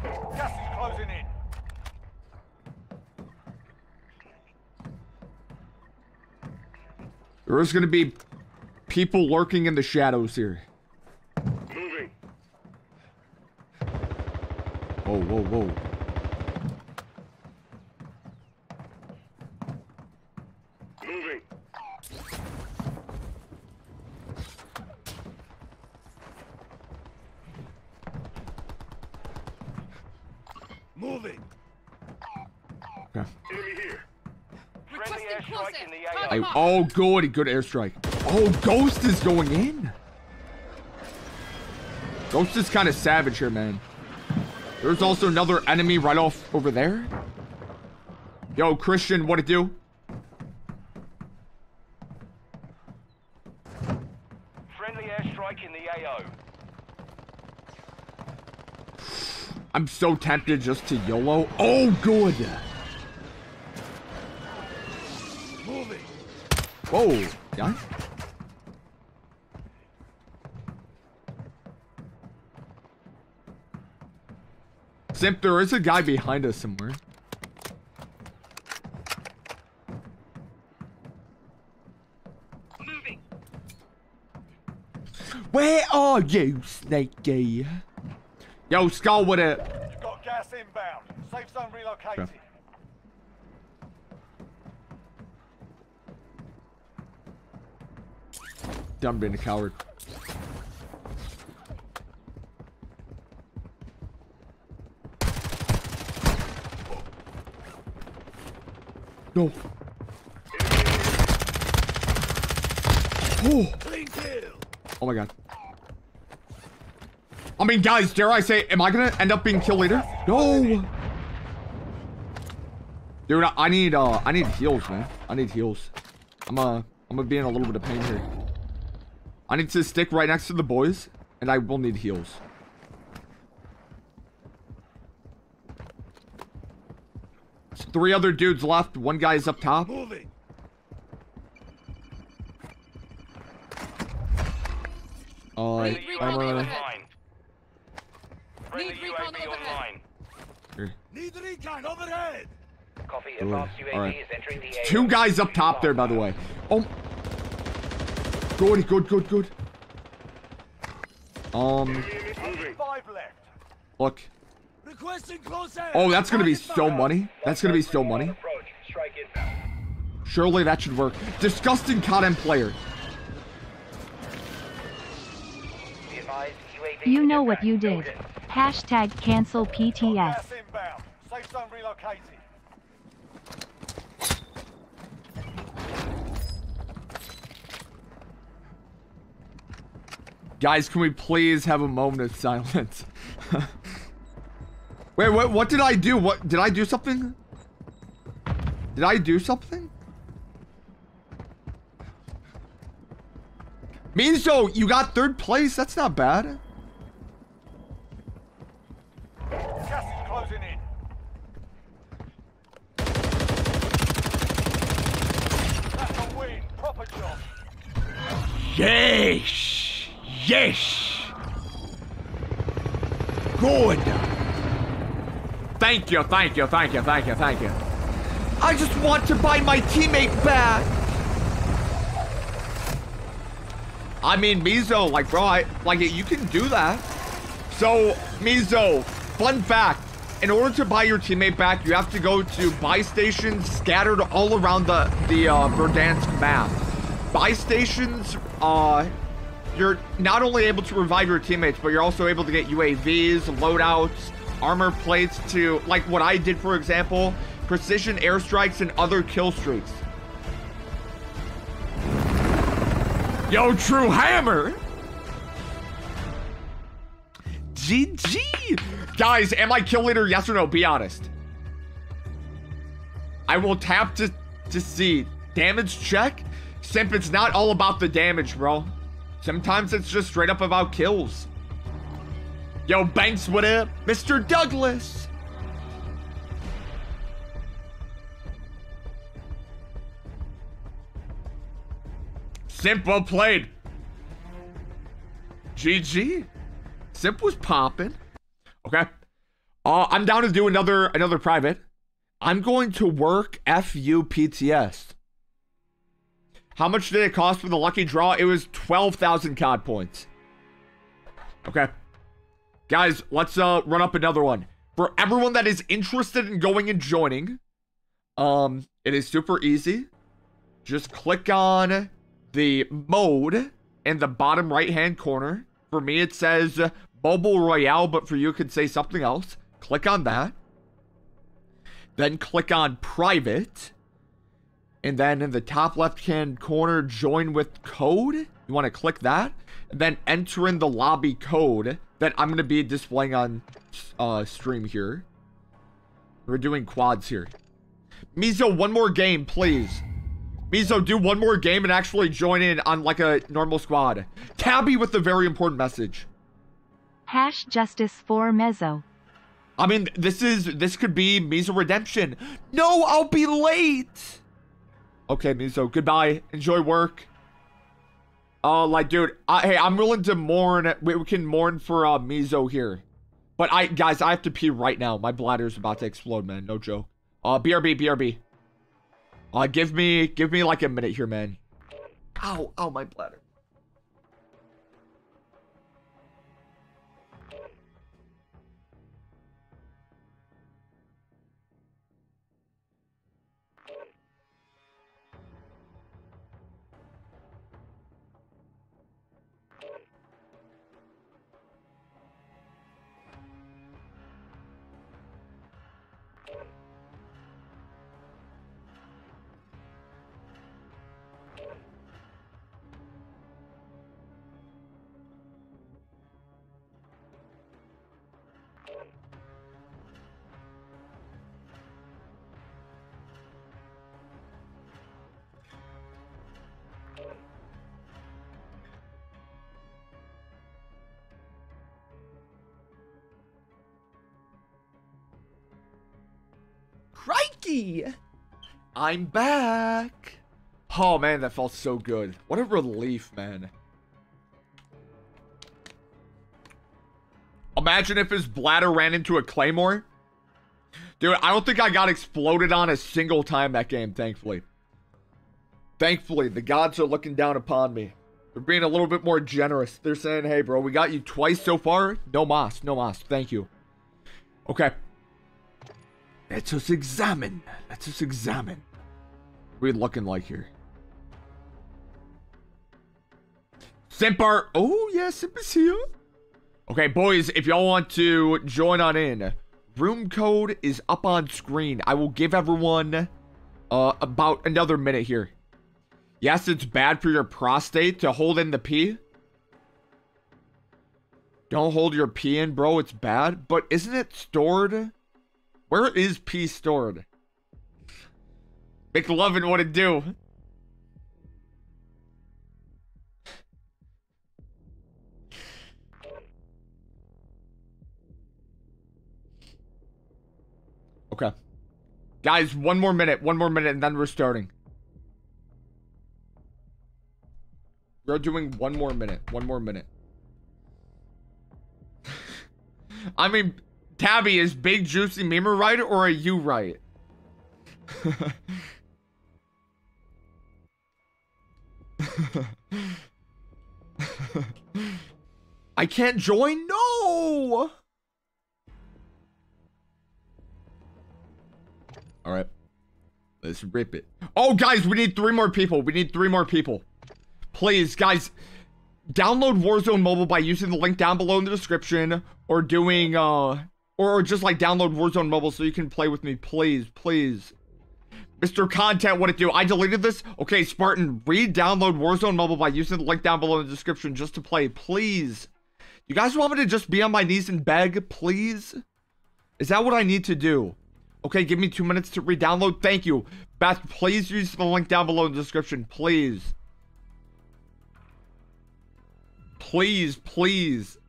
B: Gas is closing in.
A: There is going to be people lurking in the shadows here.
D: Moving.
A: Whoa, whoa, whoa.
D: Moving. Moving.
A: Okay.
D: Enemy here.
B: Friendly airstrike in the
A: I, oh, good. Good airstrike. Oh, Ghost is going in. Ghost is kind of savage here, man. There's also another enemy right off over there. Yo, Christian, what it do?
B: Friendly airstrike in the AO.
A: I'm so tempted just to YOLO. Oh, good.
D: Moving.
A: Whoa. Yeah? Simp, there is a guy behind us somewhere.
C: Moving.
A: Where are you, Snakey? Yo, Skull, with it.
B: You've got gas inbound. Safe zone relocated.
A: Okay. Dumb being a coward. No. Oh, oh my god. I mean, guys, dare I say, am I gonna end up being killed later? No. Dude, I- need, uh, I need heals, man. I need heals. I'm, uh, I'm gonna be in a little bit of pain here. I need to stick right next to the boys, and I will need heals. Three other dudes left. One guy's up top.
D: Moving.
A: Uh,
C: Need
A: I'm,
C: recon overhead. Need recon overhead.
D: Need recon overhead.
C: Copy. Advanced UAV
A: alright.
C: is entering the AO.
A: Two guys up top there, by the way. Oh. Good, good, good, good. Um,
B: Five left.
A: look.
D: Requesting close air.
A: Oh, that's gonna be
D: Target
A: so money. That's gonna be so money.
C: Approach. Strike inbound.
A: Surely that should work. Disgusting content player.
C: Be advised, UAV
F: You know what you did.
C: Load.
F: Hashtag cancel PTS.
B: Safe zone relocated.
A: Guys, can we please have a moment of silence? *laughs* Wait, what, what did I do? What, did I do something? Did I do something? Minzo, you got third place? That's not bad.
B: Gas is closing in. That's a win. Proper job.
A: Yes! Yes! Good! Thank you, thank you, thank you, thank you, thank you. I just want to buy my teammate back! I mean, Mizo, like, bro, I, like, you can do that. So, Mizo, fun fact. In order to buy your teammate back, you have to go to buy stations scattered all around the, the uh, Verdansk map. Buy stations, uh, you're not only able to revive your teammates, but you're also able to get UAVs, loadouts, armor plates to, like what I did, for example, precision airstrikes and other kill streaks. Yo, True Hammer! GG! Guys, am I kill leader? Yes or no? Be honest. I will tap to, to see. Damage check? Simp, it's not all about the damage, bro. Sometimes it's just straight up about kills. Yo, Banks, what up? Mr. Douglas! Simple played. GG. Simp was popping. Okay. Uh, I'm down to do another another private. I'm going to work FUPTS. How much did it cost for the lucky draw? It was 12,000 COD points. Okay. Guys, let's uh run up another one. For everyone that is interested in going and joining, um, it is super easy. Just click on the mode in the bottom right hand corner. For me, it says Mobile Royale, but for you, it could say something else. Click on that. Then click on Private. And then in the top left hand corner, join with code. You want to click that. Then enter in the lobby code that I'm going to be displaying on uh, stream here. We're doing quads here. Mizo, one more game, please. Mizo, do one more game and actually join in on like a normal squad. Tabby with a very important message.
F: Hash justice for Mezzo.
A: I mean, this is this could be Mizo redemption. No, I'll be late. Okay, Mizo, goodbye. Enjoy work. Uh, like, dude, I, hey, I'm willing to mourn. We, we can mourn for uh Mizo here, but I, guys, I have to pee right now. My bladder's about to explode, man. No joke. Uh, BRB, BRB. Uh, give me, give me like a minute here, man. Ow, ow, my bladder. I'm back. Oh man, that felt so good. What a relief, man. Imagine if his bladder ran into a claymore. Dude, I don't think I got exploded on a single time that game, thankfully. Thankfully, the gods are looking down upon me. They're being a little bit more generous. They're saying, hey, bro, we got you twice so far. No mas, no mas. Thank you. Okay. Let's just examine. Let's just examine. What are we looking like here? Simpar. Oh, yeah, Simp is here. Okay, boys, if y'all want to join on in, room code is up on screen. I will give everyone uh, about another minute here. Yes, it's bad for your prostate to hold in the pee. Don't hold your pee in, bro. It's bad. But isn't it stored? Where is pee stored? McLovin, what it do? Okay. Guys, one more minute. One more minute, and then we're starting. We're doing one more minute. One more minute. *laughs* I mean, Tabby, is Big Juicy Memer right, or are you right? *laughs* I can't join? No! All right. Let's rip it. Oh, guys, we need three more people. We need three more people. Please, guys, download Warzone Mobile by using the link down below in the description or doing, uh, or just like download Warzone Mobile so you can play with me. Please, please. Mr. Content, what it do? I deleted this. Okay, Spartan, re-download Warzone Mobile by using the link down below in the description just to play. Please. You guys want me to just be on my knees and beg? Please? Is that what I need to do? Okay, give me two minutes to re-download. Thank you. Beth, please use the link down below in the description. Please. Please, please.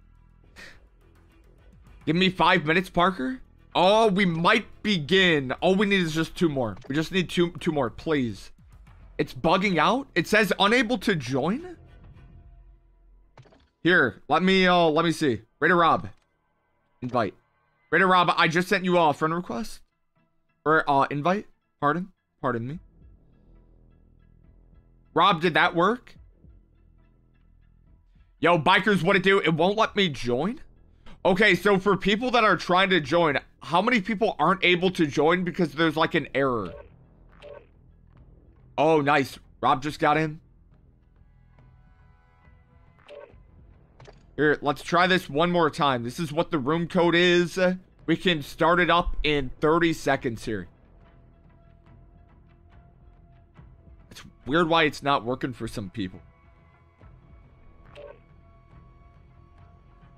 A: Give me five minutes, Parker. Oh, we might begin. All we need is just two more. We just need two two more, please. It's bugging out. It says unable to join. Here, let me uh let me see. Raider Rob. Invite. Raider Rob, I just sent you a friend request. Or uh invite. Pardon. Pardon me. Rob, did that work? Yo, bikers, what it do? It won't let me join? Okay, so for people that are trying to join, how many people aren't able to join because there's like an error? Oh, nice. Rob just got in. Here, let's try this one more time. This is what the room code is. We can start it up in 30 seconds here. It's weird why it's not working for some people.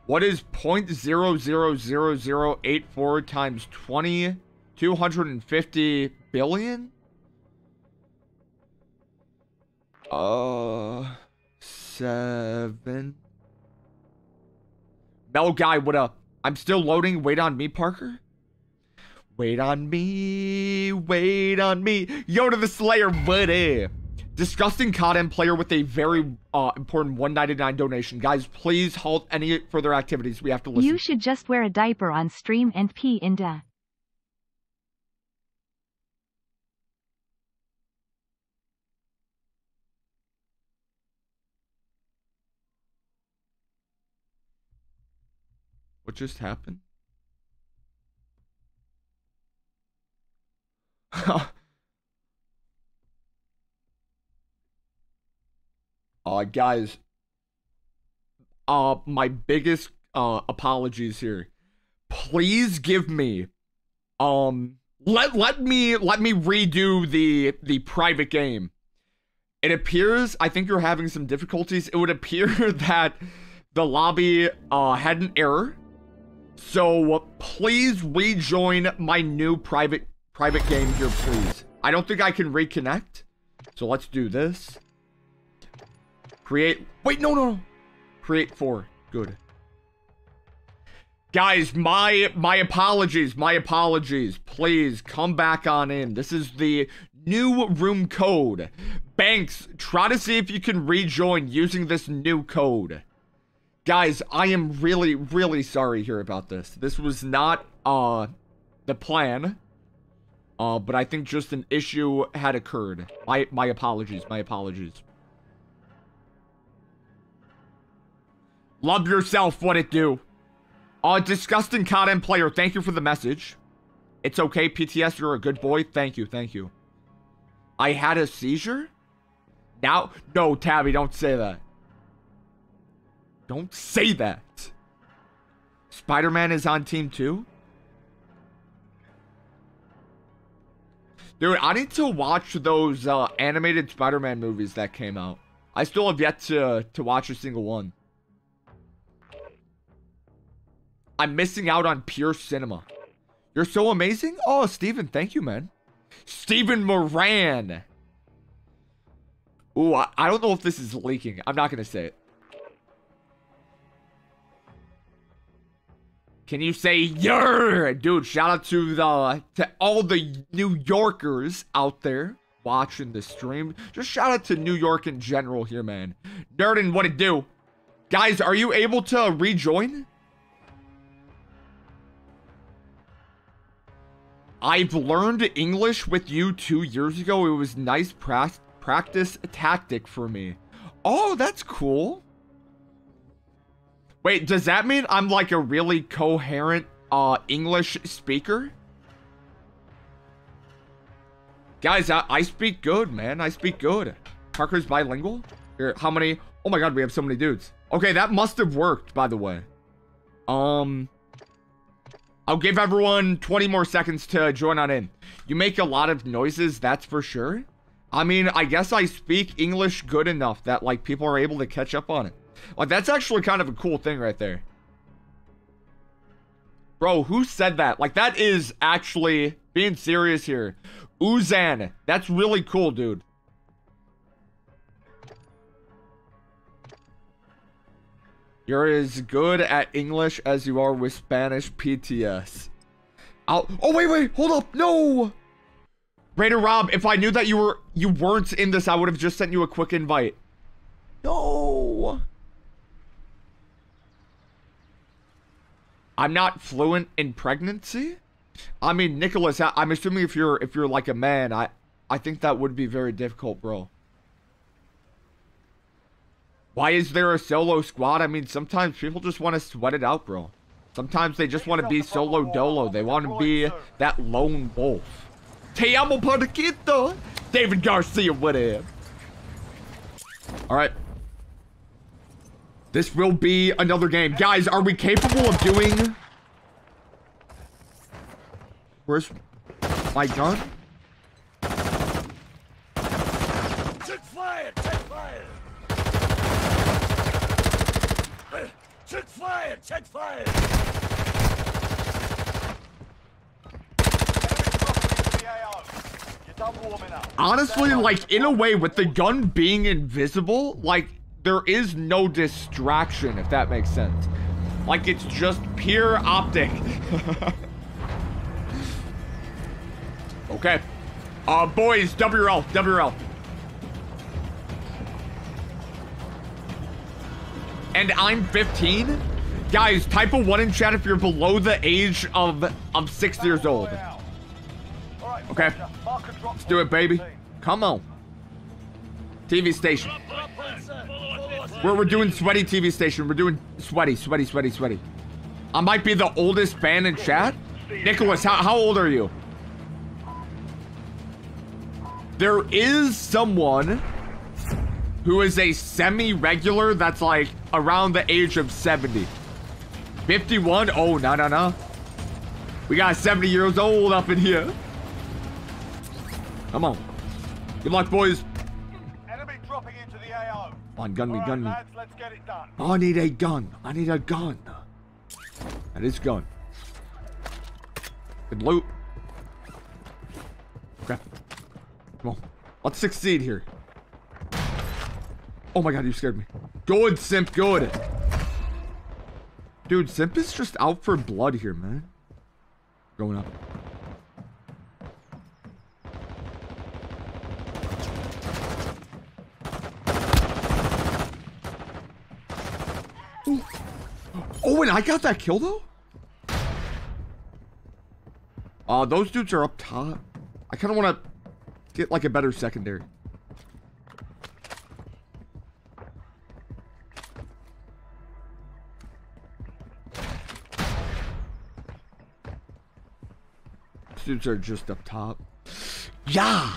A: What is 0.00084 times 20? 250 billion? Uh, seven. Mel guy, what up? I'm still loading. Wait on me, Parker. Wait on me. Wait on me. Yoda the Slayer, up? Disgusting content player with a very uh, important 199 donation. Guys, please halt any further activities. We have to listen.
F: You should just wear a diaper on stream and pee in into.
A: What just happened? *laughs* *laughs* uh guys uh my biggest uh apologies here. Please give me um let let me let me redo the the private game. It appears i think you're having some difficulties. It would appear *laughs* that the lobby uh had an error. So please rejoin my new private private game here please. I don't think i can reconnect. So let's do this Create. Wait, no, no. Create four. Good. Guys, my my apologies. My apologies. Please come back on in. This is the new room code. Banks, try to see if you can rejoin using this new code. Guys, I am really, really sorry here about this. This was not uh the plan. Uh, but I think just an issue had occurred. My my apologies. My apologies. Love yourself, what it do. Uh, disgusting content player, thank you for the message. It's okay, PTS, you're a good boy. Thank you, thank you. I had a seizure? Now? No, Tabby, don't say that. Don't say that. Spider-Man is on team two? Dude, I need to watch those uh, animated Spider-Man movies that came out. I still have yet to, to watch a single one. I'm missing out on pure cinema. You're so amazing? Oh, Steven, thank you, man. Steven Moran. Ooh, I, I don't know if this is leaking. I'm not going to say it. Can you say yer? Dude, shout out to the to all the New Yorkers out there watching the stream. Just shout out to New York in general here, man. Nerdin, what it do? Guys, are you able to rejoin? I've learned English with you two years ago. It was nice pra practice tactic for me. Oh, that's cool. Wait, does that mean I'm like a really coherent uh, English speaker? Guys, I, I speak good, man. I speak good. Parker's bilingual? Here, how many? Oh my god, we have so many dudes. Okay, that must have worked, by the way. Um... I'll give everyone 20 more seconds to join on in. You make a lot of noises, that's for sure. I mean, I guess I speak English good enough that, like, people are able to catch up on it. Like, that's actually kind of a cool thing right there. Bro, who said that? Like, that is actually, being serious here. Uzan, that's really cool, dude. You're as good at English as you are with Spanish PTS. I'll- oh, wait, wait, hold up, no! Raider Rob, if I knew that you were you weren't in this, I would have just sent you a quick invite. No. I'm not fluent in pregnancy. I mean, Nicholas, I'm assuming if you're if you're like a man, I I think that would be very difficult, bro. Why is there a solo squad? I mean, sometimes people just want to sweat it out, bro. Sometimes they just want to be solo dolo. They want to be that lone wolf. Te amo Paquito. David Garcia, what up? All right. This will be another game. Guys, are we capable of doing... Where's my gun?
D: Check fire! Check fire! Check fire! Check fire!
A: Honestly, like, in a way, with the gun being invisible, like, there is no distraction, if that makes sense. Like, it's just pure optic. *laughs* okay. Uh, boys, WRL, WRL. And I'm 15? Guys, type a 1 in chat if you're below the age of, of 6 years old. Okay. Let's do it, baby. Come on. TV station. We're, we're doing sweaty TV station. We're doing sweaty, sweaty, sweaty, sweaty. I might be the oldest fan in chat. Nicholas, how, how old are you? There is someone who is a semi-regular that's like around the age of 70. 51? Oh, no, no, no. We got 70 years old up in here. Come on. Good luck, boys.
B: Enemy dropping into the AO.
A: On, gun me,
B: right,
A: gun me.
B: lads, let's get it done.
A: I need a gun. I need a gun. That is gun. Good loot. Okay. Come on. Let's succeed here. Oh my god, you scared me. Good, Simp, good. Dude, Simp is just out for blood here, man. Going up. Oh, and I got that kill though? Uh, those dudes are up top. I kind of want to get like a better secondary. Dudes are just up top. Yeah.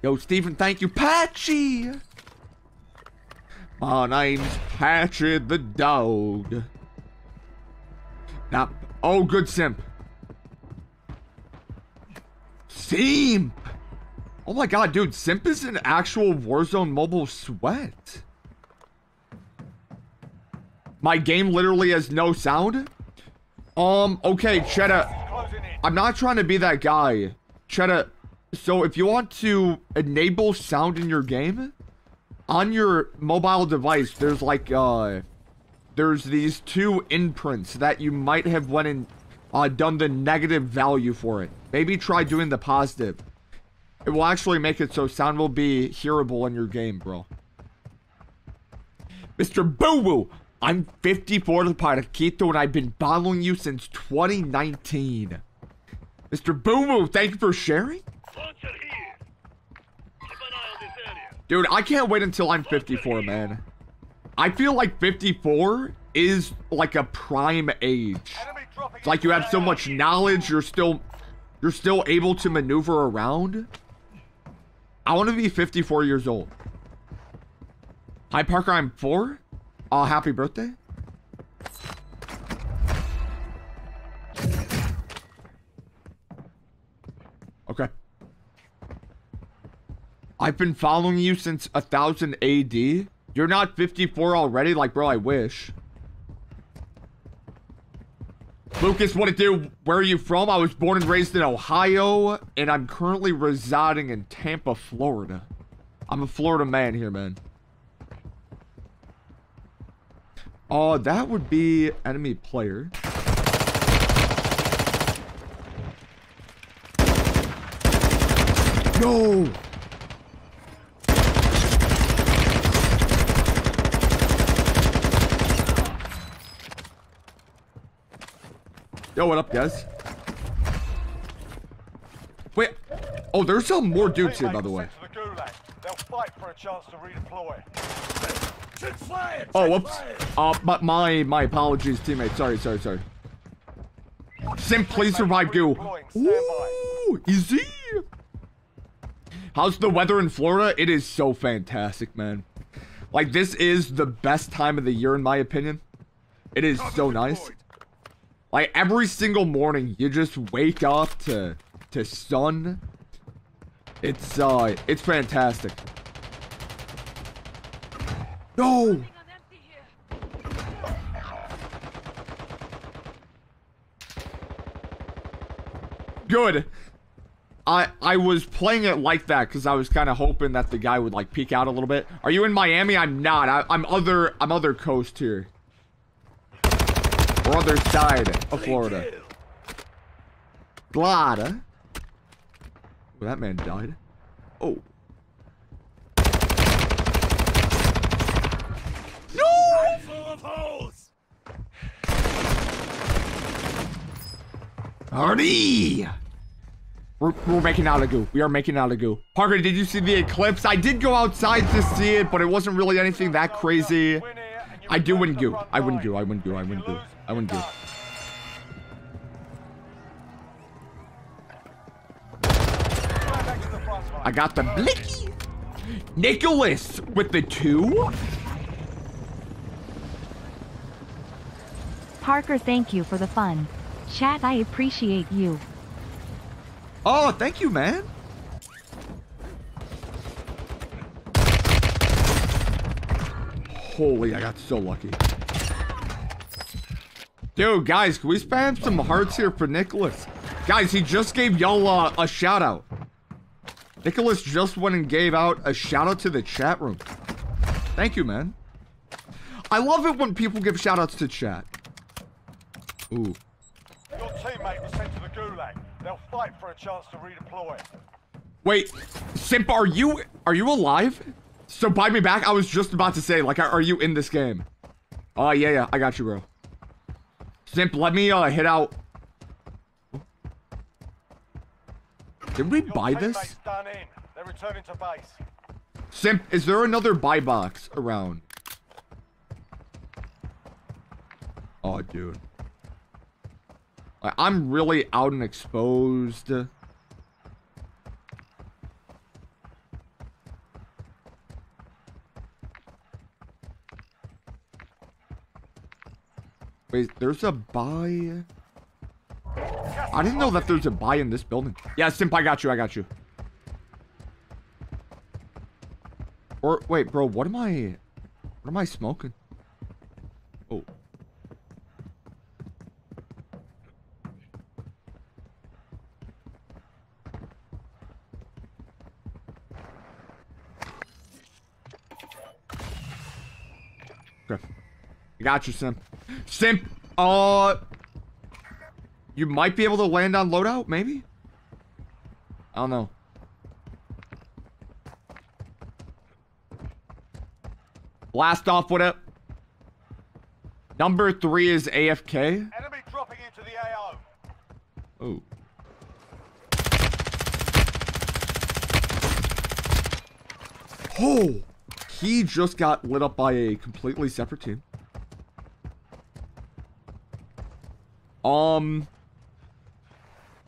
A: Yo, Steven, thank you. Patchy. My name's Patchy the dog. Now, oh, good simp. Simp. Oh my god, dude, simp is an actual Warzone mobile sweat. My game literally has no sound. Um, okay, Cheddar. I'm not trying to be that guy. Try to... so if you want to enable sound in your game, on your mobile device, there's like, uh, there's these two imprints that you might have went and uh, done the negative value for it. Maybe try doing the positive. It will actually make it so sound will be hearable in your game, bro. Mr. Boo Boo, I'm 54 to the Paraquito and I've been following you since 2019. Mr. Boo Boo, thank you for sharing. Dude, I can't wait until I'm 54, man. I feel like 54 is like a prime age. It's like you have so much knowledge, you're still you're still able to maneuver around. I want to be 54 years old. Hi Parker, I'm 4. Uh happy birthday. Okay. I've been following you since 1000 AD. You're not 54 already? Like, bro, I wish. Lucas, what it do? Where are you from? I was born and raised in Ohio, and I'm currently residing in Tampa, Florida. I'm a Florida man here, man. Oh, that would be enemy player. Yo! Yo, what up, guys? Wait. Oh, there's some more dudes here, by the way.
B: The. They'll fight for a chance to redeploy.
A: Oh, whoops. Uh, but my my apologies, teammate. Sorry, sorry, sorry. Sim, please survive, goo. Ooh, easy. How's the weather in Florida? It is so fantastic, man. Like, this is the best time of the year, in my opinion. It is so nice. Like, every single morning, you just wake up to, to sun. It's, uh, it's fantastic. No! Good. I I was playing it like that because I was kind of hoping that the guy would like peek out a little bit. Are you in Miami? I'm not. I, I'm other. I'm other coast here. Or other side of Florida. Glad. Oh, that man died. Oh. No!
D: Full of holes!
A: Hardy! We're, we're making out of goo. We are making out of goo. Parker, did you see the eclipse? I did go outside to see it, but it wasn't really anything that crazy. I do win goo. I win goo. I win goo. I win goo. I win goo. I got the blicky. Nicholas with the two.
F: Parker, thank you for the fun. Chat, I appreciate you.
A: Oh, thank you, man. Holy, I got so lucky. Dude, guys, can we spam some hearts here for Nicholas? Guys, he just gave y'all uh, a shout out. Nicholas just went and gave out a shout out to the chat room. Thank you, man. I love it when people give shout outs to chat. Ooh.
B: Your teammate was sent to the gulag. They'll fight for a chance to redeploy.
A: Wait, Simp, are you are you alive? So buy me back. I was just about to say, like, are, you in this game? Oh yeah, yeah, I got you, bro. Simp, let me uh hit out. Did we
B: Your
A: buy this?
B: done in. They're returning to base.
A: Simp, is there another buy box around? Oh, dude. Like, I'm really out and exposed. Wait, there's a buy. I didn't know that there's a buy in this building. Yeah, Simp, I got you. I got you. Or wait, bro, what am I what am I smoking? Oh. I got you, Simp. Simp, uh you might be able to land on loadout, maybe? I don't know. Blast off, what up? Number three is AFK.
B: Enemy dropping into the AO.
A: Oh. Oh! He just got lit up by a completely separate team. Um.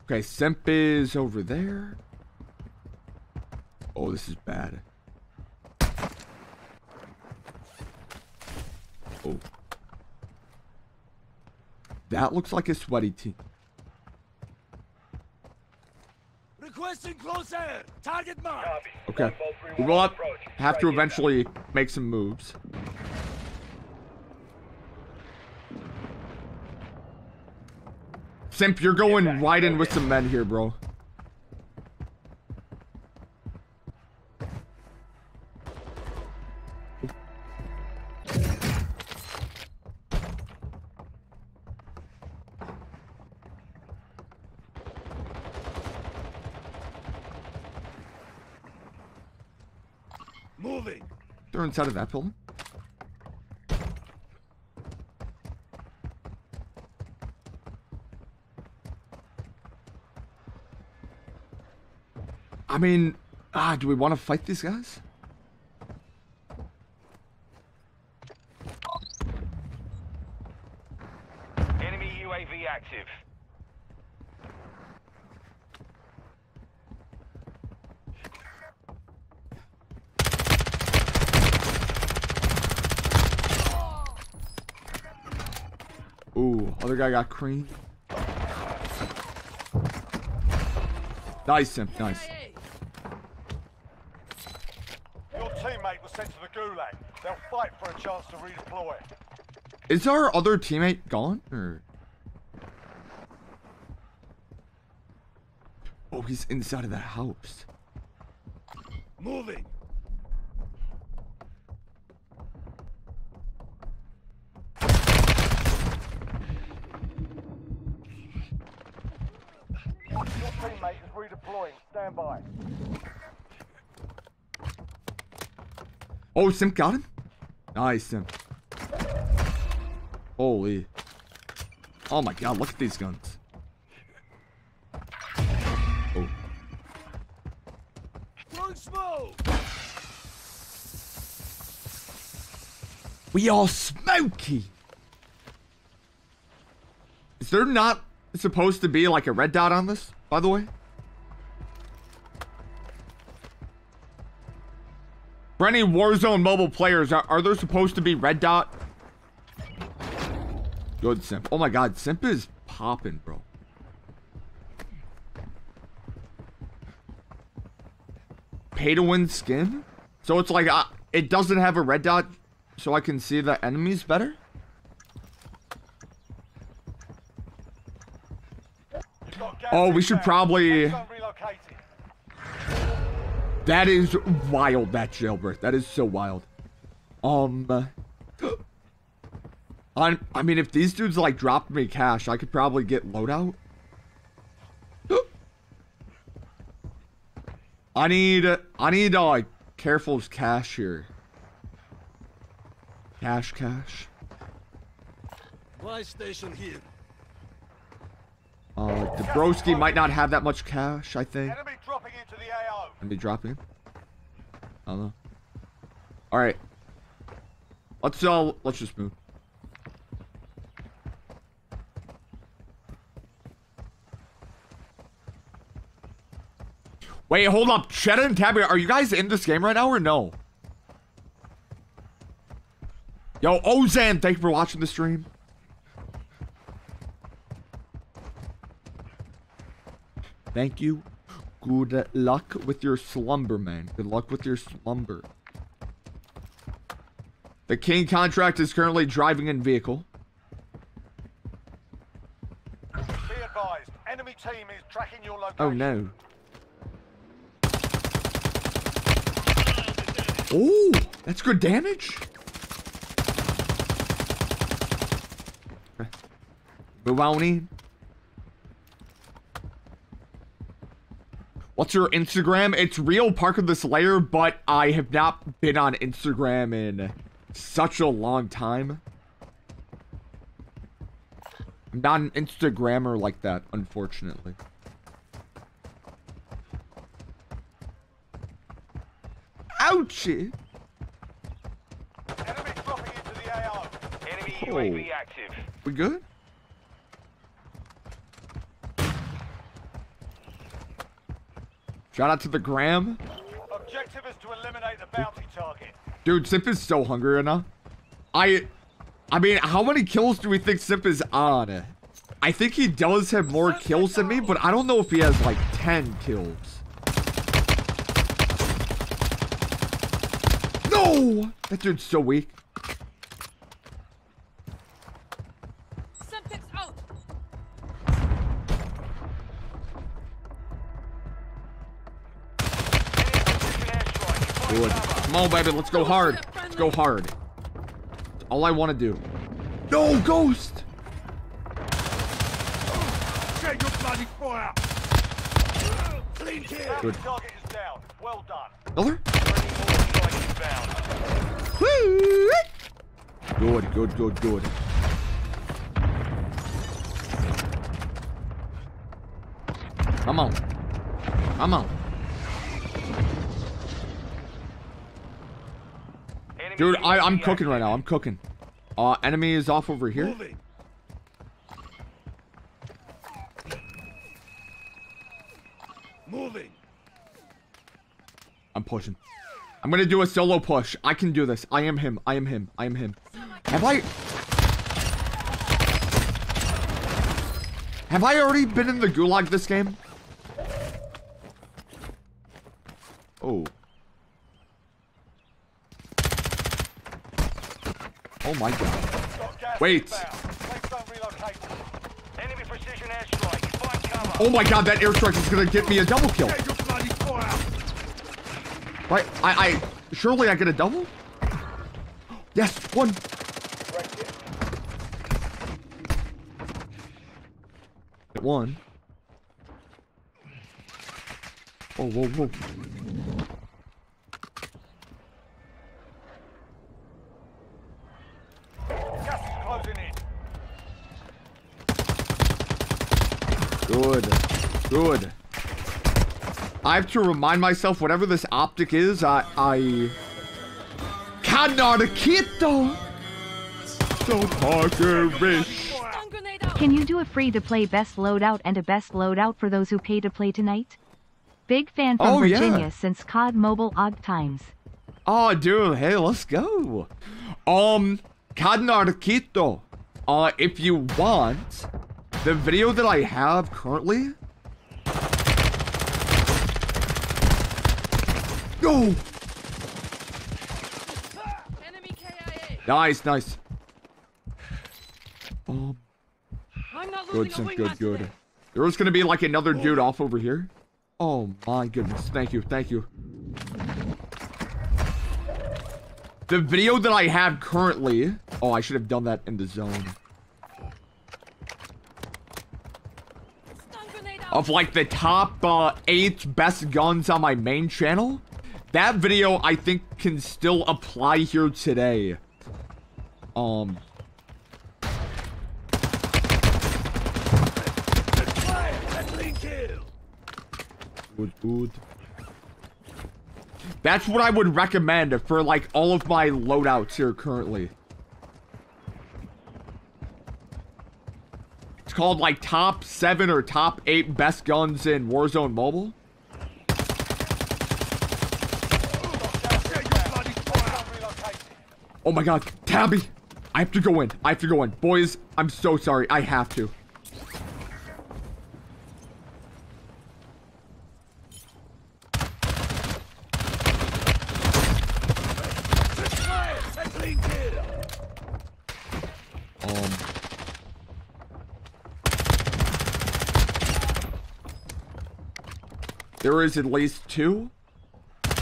A: Okay, Semp is over there. Oh, this is bad. Oh. That looks like a sweaty team.
D: Requesting close air! Target mark!
A: Okay. We will have, have to eventually make some moves. Simp, you're going yeah, right in with some men here, bro.
D: Moving.
A: They're inside of that building. I mean, ah, do we want to fight these guys?
C: Enemy UAV active.
A: Ooh, other guy got cream. Nice, Simp, nice.
B: Your teammate was sent to the gulag. They'll fight for a chance to redeploy.
A: Is our other teammate gone? Or? Oh, he's inside of that house.
D: Moving.
B: Your teammate is redeploying. Stand by.
A: Oh, Simp got him? Nice. Holy. Oh my god, look at these guns. Oh.
D: Smoke.
A: We are smoky. Is there not supposed to be like a red dot on this, by the way? For any Warzone mobile players, are, are there supposed to be red dot? Good Simp. Oh my god, Simp is popping, bro. Pay to win skin? So it's like, uh, it doesn't have a red dot so I can see the enemies better?
B: You've got gas
A: Oh, we should probably-
B: Safe zone relocated.
A: That is wild, that jailbreak. That is so wild. Um... *gasps* I, I mean, if these dudes, like, dropped me cash, I could probably get loadout. *gasps* I need, I need, uh, careful's cash here. Cash, cash.
D: My station here.
A: Uh, Dabrowski might not have that much cash, I think.
B: Enemy dropping into the AO.
A: Be dropping. I don't know. All right. Let's uh, let's just move. Wait, hold up. Cheddar and Tabby, are you guys in this game right now or no? Yo, Ozan, thank you for watching the stream. Thank you. Good luck with your slumber, man. Good luck with your slumber. The King contract is currently driving in vehicle.
B: Be advised, enemy team is tracking your location.
A: Oh no. Oh, that's good damage. Okay. Move on in. What's your Instagram? It's real Parker the Slayer, but I have not been on Instagram in such a long time. I'm not an Instagrammer like that, unfortunately. Ouchie!
B: Enemy dropping into the AO.
C: Enemy
A: Oh.
C: UAV active.
A: We good? Shout out to the Gram.
B: Objective is to eliminate the bounty target.
A: Dude, Sip is so hungry right now. I, I mean, how many kills do we think Sip is on? I think he does have more kills than me, but I don't know if he has like 10 kills. No! That dude's so weak. Come on, baby. Let's go hard. Let's go hard. That's all I want to do. No, Ghost!
D: Get your bloody fire. Clean.
A: Good.
B: Bounty target is down. Well done.
A: Another? Good, good, good, good. Come on. Come on. Dude, I, I'm cooking right now. I'm cooking. Uh, enemy is off over here.
D: Moving. Moving.
A: I'm pushing. I'm gonna do a solo push. I can do this. I am him. I am him. I am him. Have I... Have I already been in the gulag this game? Oh. Oh my god. Wait.
B: inbound. Safe zone relocated.
D: Enemy precision airstrike. Find cover.
A: Oh my god, that airstrike is gonna get me a double kill.
D: Take your bloody fire.
A: Right? I, I, surely I get a double? Yes, one. Hit one. Oh, whoa, whoa.
B: Gas is closing in.
A: Good. Good. I have to remind myself whatever this optic is, I, I... Cannot Quito! So Parker-ish.
F: Can you do a free to play best loadout and a best loadout for those who pay to play tonight? Big fan from
A: Oh, yeah.
F: Virginia since COD Mobile odd times.
A: Oh, dude, hey, let's go. Um, Canarquito, uh, if you want, the video that I have currently. Go!
E: Enemy KIA.
A: Nice, nice. Um,
E: I'm not
A: good,
E: losing a
A: good, good.
E: today.
A: There's gonna be like another dude off over here. Oh my goodness, thank you, thank you. The video that I have currently... Oh, I should have done that in the zone.
E: Stun grenade out.
A: Of like the top uh, eight best guns on my main channel. That video, I think, can still apply here today. Um... Good, good. That's what I would recommend for like all of my loadouts here currently. It's called like top seven or top eight best guns in Warzone Mobile.
D: Take your bloody fire.
B: Zone relocated.
A: Oh my god, Tabby! I have to go in. I have to go in. Boys, I'm so sorry. I have to. Um. There is at least two.
B: Ten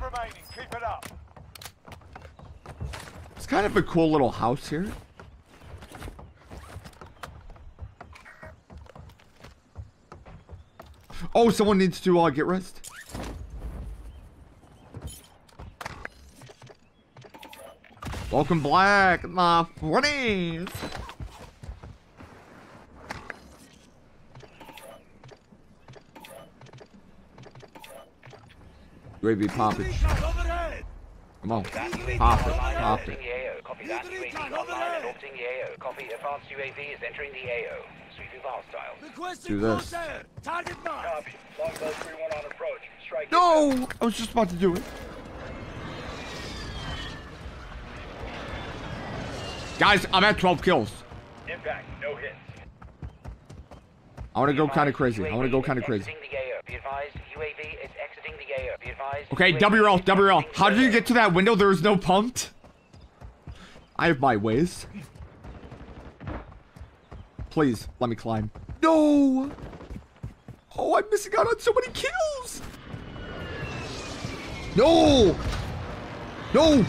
B: remaining. Keep it up.
A: It's kind of a cool little house here. Oh, someone needs to uh, get rest. Welcome black, my friends. UAV pop it.
D: Recon overhead.
A: Come on. Pop it.
C: Online
A: Pop it.
C: Copy that. UAV online and orbiting the AO. Copy. Advanced UAV is entering the AO. Sweeping for hostiles.
D: Requesting
A: Do this.
D: close air. Target mark.
C: Copy. Longbow 3-1 on approach. Strike.
A: No! I was just about to do it. Guys, I'm at 12 kills.
C: Impact. No hits.
A: I want to go kind of crazy. I want to go kind of crazy.
C: Exiting the AO. Be advised, UAV is exiting the AO. Advised.
A: Okay,
C: is
A: WL. How did you get to that window? There was no pumped. I have my ways. Please, let me climb. No! Oh, I'm missing out on so many kills! No! No!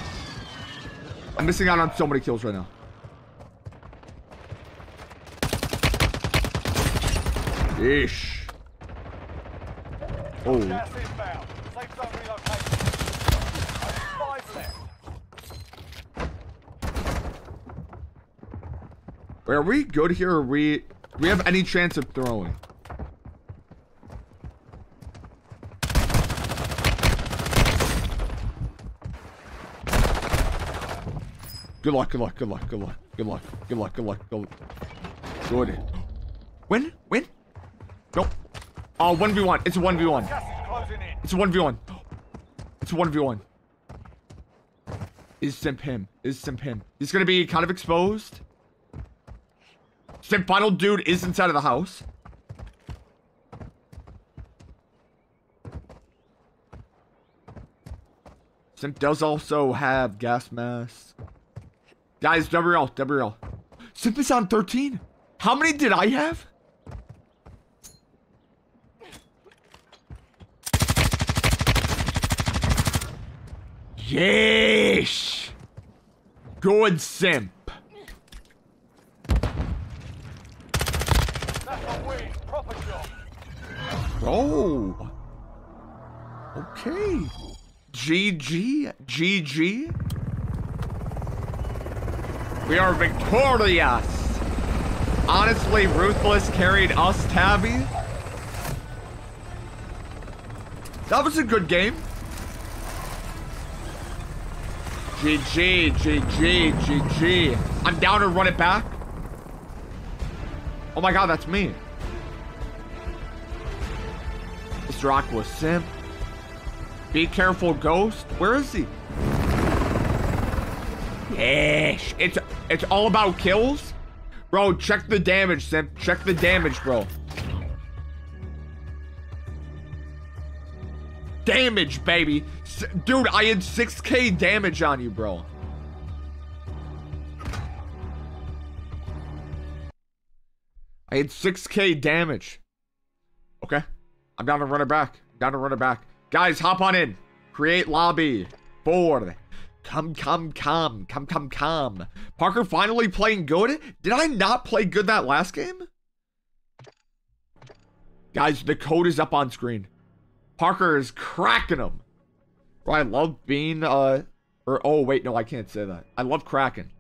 A: I'm missing out on so many kills right now. Ish. Oh. Wait, are we good here? Or we we have any chance of throwing? Good luck, good luck, good luck, good luck, good luck, good luck, good luck, good luck. Good. Win? Win? Nope. Oh, 1v1. It's a 1v1.
B: Gas is closing in.
A: It's a 1v1. It's a 1v1. Is Simp him? Is Simp him? He's gonna be kind of exposed. Simp final dude is inside of the house. Simp does also have gas mask. Guys, WL, WL. Simp is on 13. How many did I have? Yeesh. Good simp. Oh. Okay. GG. GG. We are victorious. Honestly, Ruthless carried us, Tabby. That was a good game. GG, GG, GG. I'm down to run it back. Oh my god, that's me. Mr. Aqua Simp. Be careful, Ghost. Where is he? Yes. It's it's all about kills. Bro, check the damage, Simp. Check the damage, bro. Damage, baby. Dude, I had 6k damage on you, bro. I had 6k damage. Okay. I'm down to run it back. Down to run it back. Guys, hop on in. Create lobby. Four. Come, come, come. Come, come, come. Parker finally playing good? Did I not play good that last game? Guys, the code is up on screen. Parker is cracking them. Bro, I love being, uh... Or, oh, wait, no, I can't say that. I love cracking.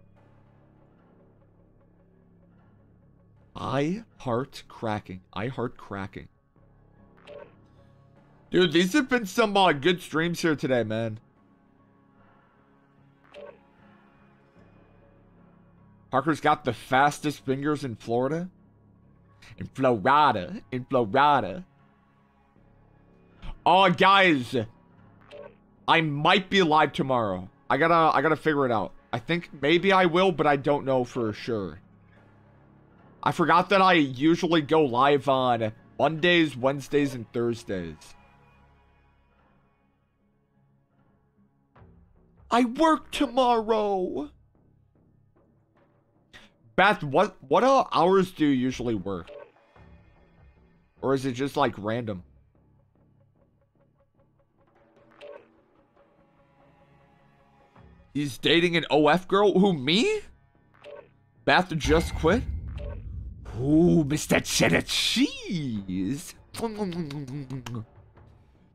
A: I heart cracking. I heart cracking. Dude, these have been some uh, good streams here today, man. Parker's got the fastest fingers in Florida. In Florida. In Florida. Oh, guys. I might be live tomorrow. I gotta, I gotta figure it out. I think maybe I will, but I don't know for sure. I forgot that I usually go live on Mondays, Wednesdays, and Thursdays. I work tomorrow. Beth, what what uh, hours do you usually work? Or is it just like random? He's dating an OF girl? Who, me? Beth just quit? Ooh, Mr. Cheddar Cheese.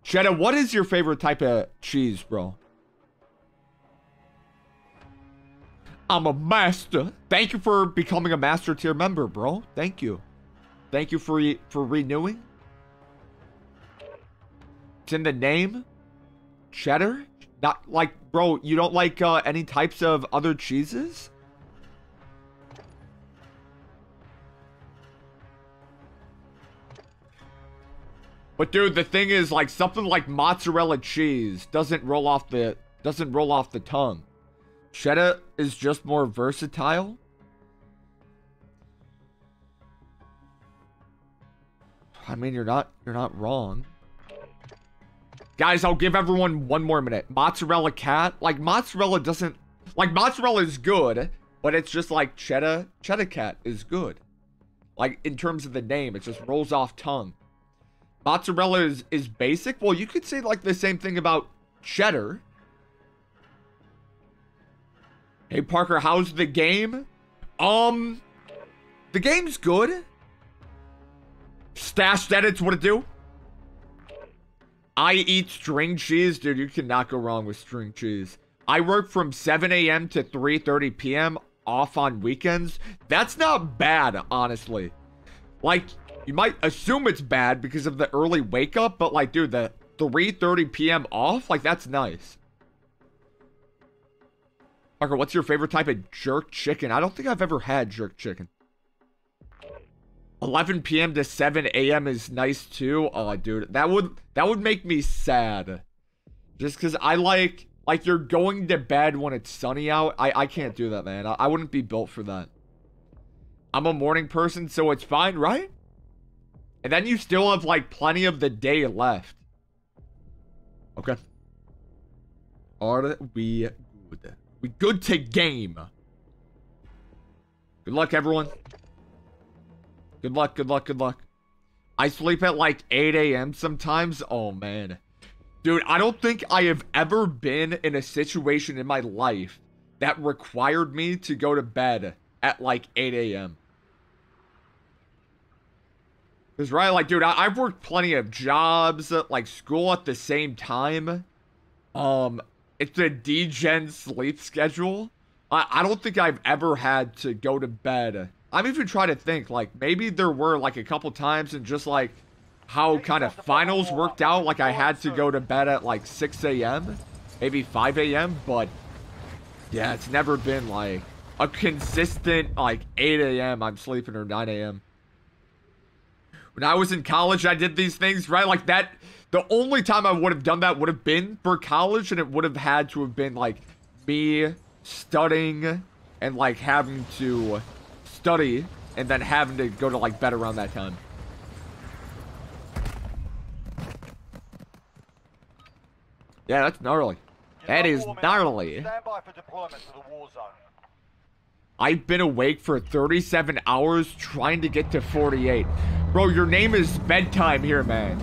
A: Cheddar, what is your favorite type of cheese, bro? I'm a master. Thank you for becoming a master tier member, bro. Thank you. Thank you for re for renewing. It's in the name. Cheddar? Not like, bro, you don't like uh, any types of other cheeses? But dude, the thing is like something like mozzarella cheese doesn't roll off the doesn't roll off the tongue. Cheddar is just more versatile. I mean, you're not you're not wrong. Guys, I'll give everyone one more minute. Mozzarella cat, like mozzarella doesn't like mozzarella is good, but it's just like cheddar. Cheddar cat is good. Like in terms of the name, it just rolls off tongue. Mozzarella is is basic. Well, you could say like the same thing about cheddar. Hey Parker, how's the game? Um, the game's good. Stashed edits, what it do? I eat string cheese, dude. You cannot go wrong with string cheese. I work from 7 a.m. to 3:30 p.m. off on weekends, that's not bad, honestly. Like, you might assume it's bad because of the early wake up, but like, dude, the 3.30 p.m. off, like, that's nice. Parker, what's your favorite type of jerk chicken? I don't think I've ever had jerk chicken. 11 p.m. to 7 a.m. is nice too. Oh, dude, that would that would make me sad. Just because I like like you're going to bed when it's sunny out. I I can't do that, man. I, I wouldn't be built for that. I'm a morning person, so it's fine, right? And then you still have like plenty of the day left. Okay. Are we good? We good to game. Good luck, everyone. Good luck, good luck, good luck. I sleep at like 8 a.m. sometimes. Oh, man. Dude, I don't think I have ever been in a situation in my life that required me to go to bed at like 8 a.m. Because, right, like, dude, I- have worked plenty of jobs, like school at the same time. Um, it's a degen sleep schedule. I, I don't think I've ever had to go to bed I'm even trying to think, like, maybe there were, like, a couple times and just, like, how kind of finals worked out. Like, I had to go to bed at, like, 6 a.m., maybe 5 a.m., but, yeah, it's never been, like, a consistent, like, 8 a.m. I'm sleeping or 9 a.m. When I was in college, I did these things, right? Like, that, the only time I would have done that would have been for college, and it would have had to have been, like, me studying and, like, having to study and then having to go to like bed around that time. Yeah, that's gnarly. That is gnarly.
B: Stand by for deployment to the war zone.
A: I've been awake for 37 hours trying to get to 48. Bro, your name is bedtime here, man.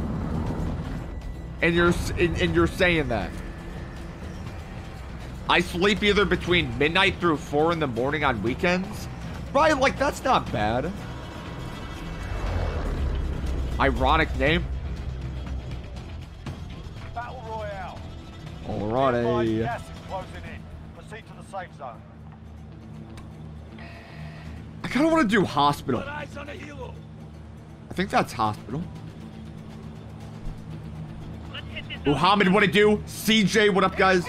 A: And you're and, and you're saying that. I sleep either between midnight through 4 in the morning on weekends Right, like, that's not bad. Ironic name.
B: Battle Royale.
A: Alrighty.
B: Gas is closing in. Proceed to the safe zone.
A: I kind of want to do hospital.
D: Got eyes on a helo.
A: I think that's hospital.
D: Let's hit this
A: Muhammad, what it do? CJ, what up, guys?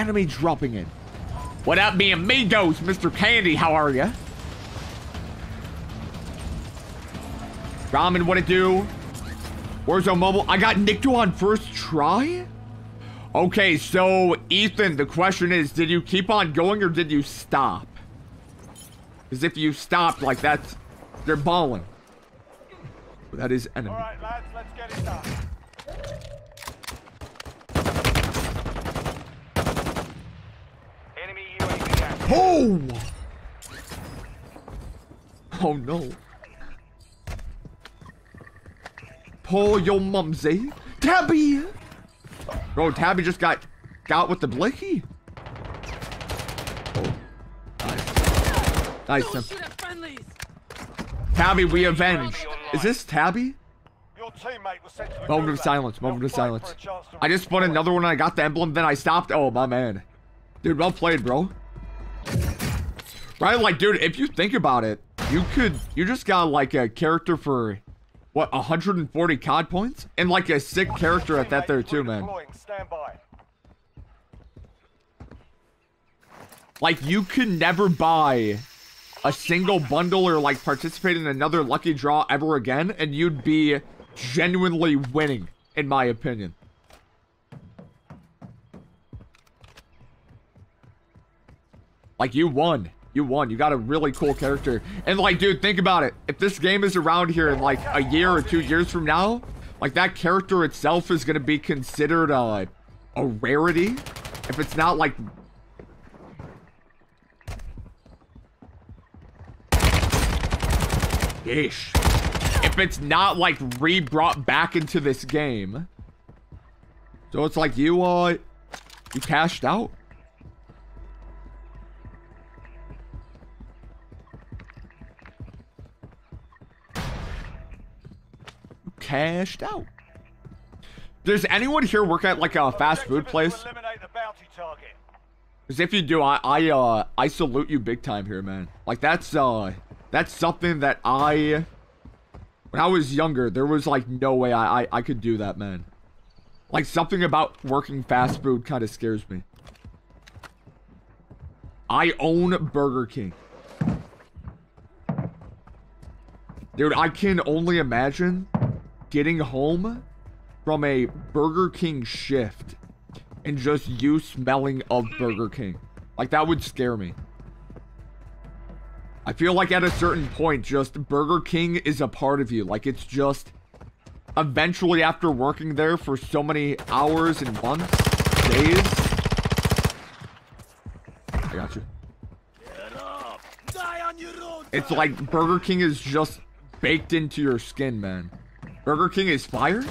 B: Enemy dropping
A: in. What up, me amigos? Mr. Candy, how are ya? Ramen, what it do? Warzone Mobile. I got Nikto on first try? Okay, so, Ethan, the question is, did you keep on going or did you stop? Because if you stopped, like, that's... They're balling. That is enemy.
B: Alright, lads, let's get it done.
C: Enemy UAV active.
A: Oh! Oh no. Pull your mumsy. Tabby! Bro, Tabby just got got with the blicky. Oh. Nice. Nice.
E: Don't
A: Tim.
E: shoot at friendlies.
A: Tabby, we avenged. Is this Tabby?
B: Your teammate was sent to
A: Moment of silence, moment of silence.
B: for a chance to
A: I just spun another one and I got the emblem, then I stopped. Oh, my man. Dude, well played, bro. Right? Like, dude, if you think about it, you could, you just got like a character for, what, 140 COD points? And like a sick character at that there too, man. Like, you could never buy a single bundle or like participate in another lucky draw ever again, and you'd be genuinely winning, in my opinion. Like, you won. You won. You got a really cool character. And, like, dude, think about it. If this game is around here in, like, a year or two years from now, like, that character itself is going to be considered uh, a rarity. If it's not, like... Ish. If it's not, like, re-brought back into this game. So it's like you, uh... You cashed out. Cashed out. Does anyone here work at like a fast food place?
B: to eliminate the target.
A: Because if you do, I I uh I salute you big time here, man. Like that's uh that's something that I when I was younger, there was like no way I I, I could do that, man. Like something about working fast food kind of scares me. I own Burger King. Dude, I can only imagine getting home from a Burger King shift and just you smelling of Burger King. Like that would scare me. I feel like at a certain point, just Burger King is a part of you. Like it's just eventually after working there for so many hours and months, days. I got you. It's like Burger King is just baked into your skin, man. Burger King is fire?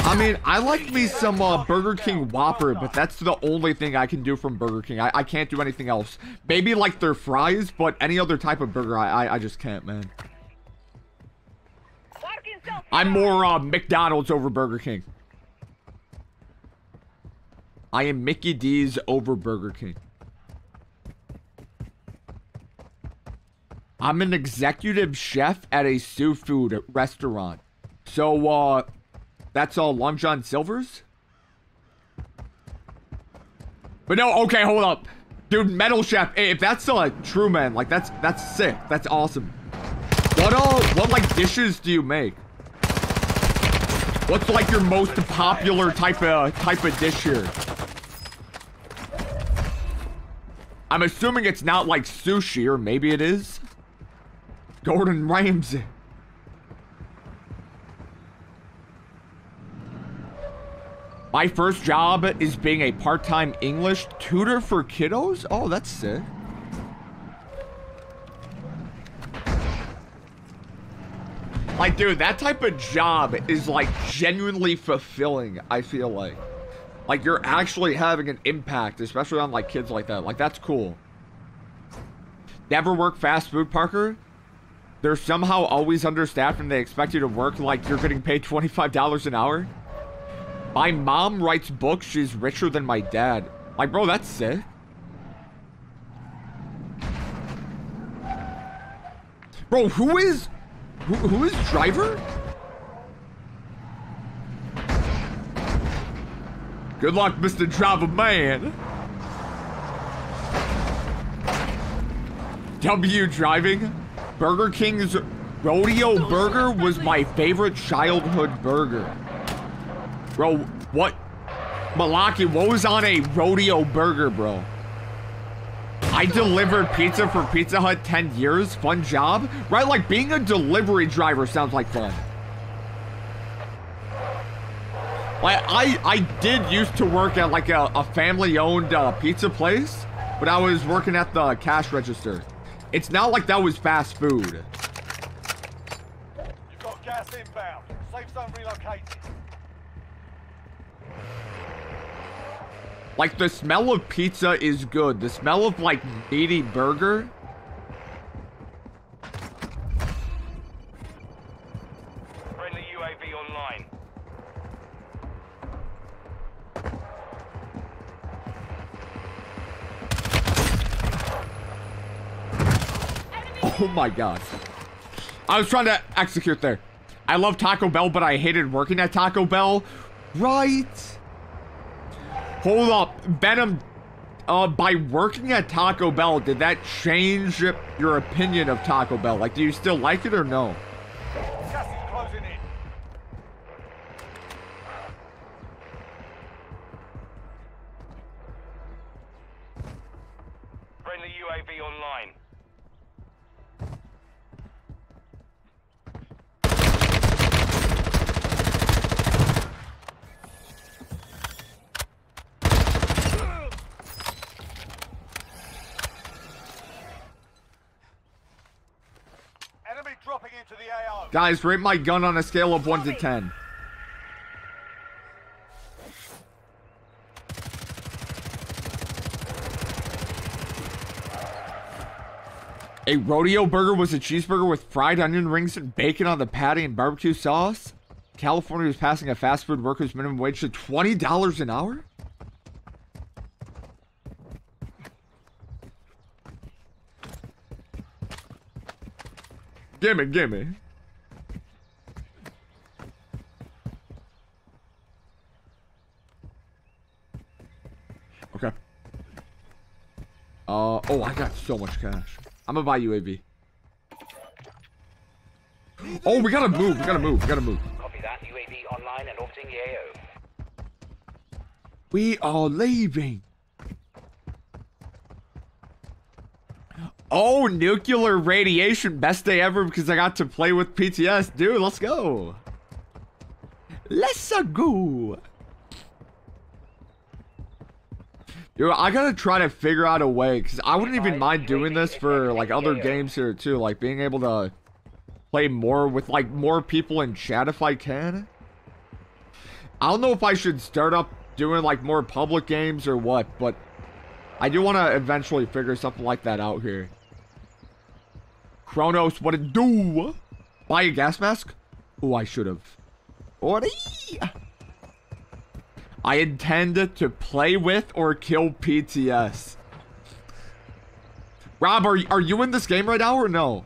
A: I mean, I like me some uh, Burger King Whopper, but that's the only thing I can do from Burger King. I, I can't do anything else. Maybe like their fries, but any other type of burger, I, I, I just can't, man. I'm more uh, McDonald's over Burger King. I am Mickey D's over Burger King. I'm an executive chef at a seafood restaurant. So, uh, that's all Long John Silver's? But no, okay, hold up. Dude, Metal Chef, if that's still a true man, like, that's, that's sick. That's awesome. What, uh, what, like, dishes do you make? What's, like, your most popular type of, type of dish here? I'm assuming it's not, like, sushi, or maybe it is. Gordon Ramsay. My first job is being a part-time English tutor for kiddos? Oh, that's sick. Like, dude, that type of job is, like, genuinely fulfilling, I feel like. Like, you're actually having an impact, especially on, like, kids like that. Like, that's cool. Never work fast food, Parker? They're somehow always understaffed and they expect you to work like you're getting paid $25 an hour? My mom writes books. She's richer than my dad. Like, bro, that's sick. Bro, who is... Who, who is driver? Good luck, Mr. Driver Man. W driving? Burger King's Rodeo Burger was my favorite childhood burger. Bro, what? Malaki, what was on a Rodeo Burger, bro? I delivered pizza for Pizza Hut 10 years. Fun job. Right, like being a delivery driver sounds like fun. Like, I, I did used to work at like a, a family-owned uh, pizza place, but I was working at the cash register. It's not like that was fast food.
B: You've got gas inbound. Safe zone relocated.
A: Like, the smell of pizza is good. The smell of, like, meaty burger.
D: Friendly UAV online.
A: Oh my god. I was trying to execute there. I love Taco Bell, but I hated working at Taco Bell. Right. Hold up. Venom, uh, by working at Taco Bell, did that change your opinion of Taco Bell? Like, do you still like it or no? Guys, rate my gun on a scale of 1 to 10. A rodeo burger was a cheeseburger with fried onion rings and bacon on the patty and barbecue sauce. California is passing a fast food workers minimum wage to $20 an hour? Gimme, gimme. Oh, I got so much cash. I'm gonna buy UAV. Oh, we gotta move, we gotta move, we gotta move.
C: Copy that. UAV online and orbiting the AO.
A: We are leaving. Oh, nuclear radiation. Best day ever because I got to play with PTS. Dude, let's go. Let's go. Dude, I gotta try to figure out a way because I wouldn't even mind doing this for like other games here too. Like being able to play more with like more people in chat if I can. I don't know if I should start up doing like more public games or what, but I do want to eventually figure something like that out here. Kronos, what it do? Buy a gas mask? Oh, I should have. Ordy! I intend to play with or kill PTS. Rob, are, are you in this game right now or no?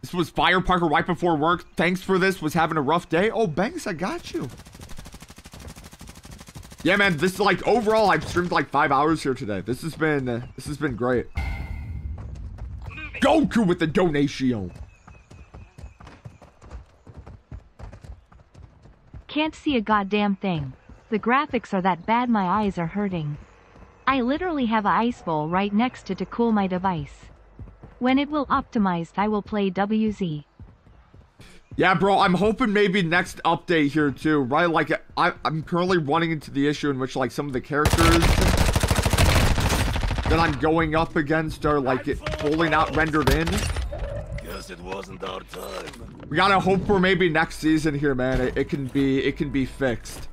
A: This was Fire Parker right before work. Thanks for this. Was having a rough day. Oh, Banks, I got you. Yeah, man. This is like overall, I've streamed like five hours here today. This has been uh, this has been great. Goku with the donation.
F: Can't see a goddamn thing. The graphics are that bad my eyes are hurting. I literally have a ice bowl right next to to cool my device. When it will optimized I will play WZ.
A: Yeah, bro. I'm hoping maybe next update here too, right? Like I, I'm currently running into the issue in which like some of the characters that I'm going up against are like it fully not rendered in.
D: It wasn't our time.
A: We gotta hope for maybe next season here, man. It, it can be it can be fixed.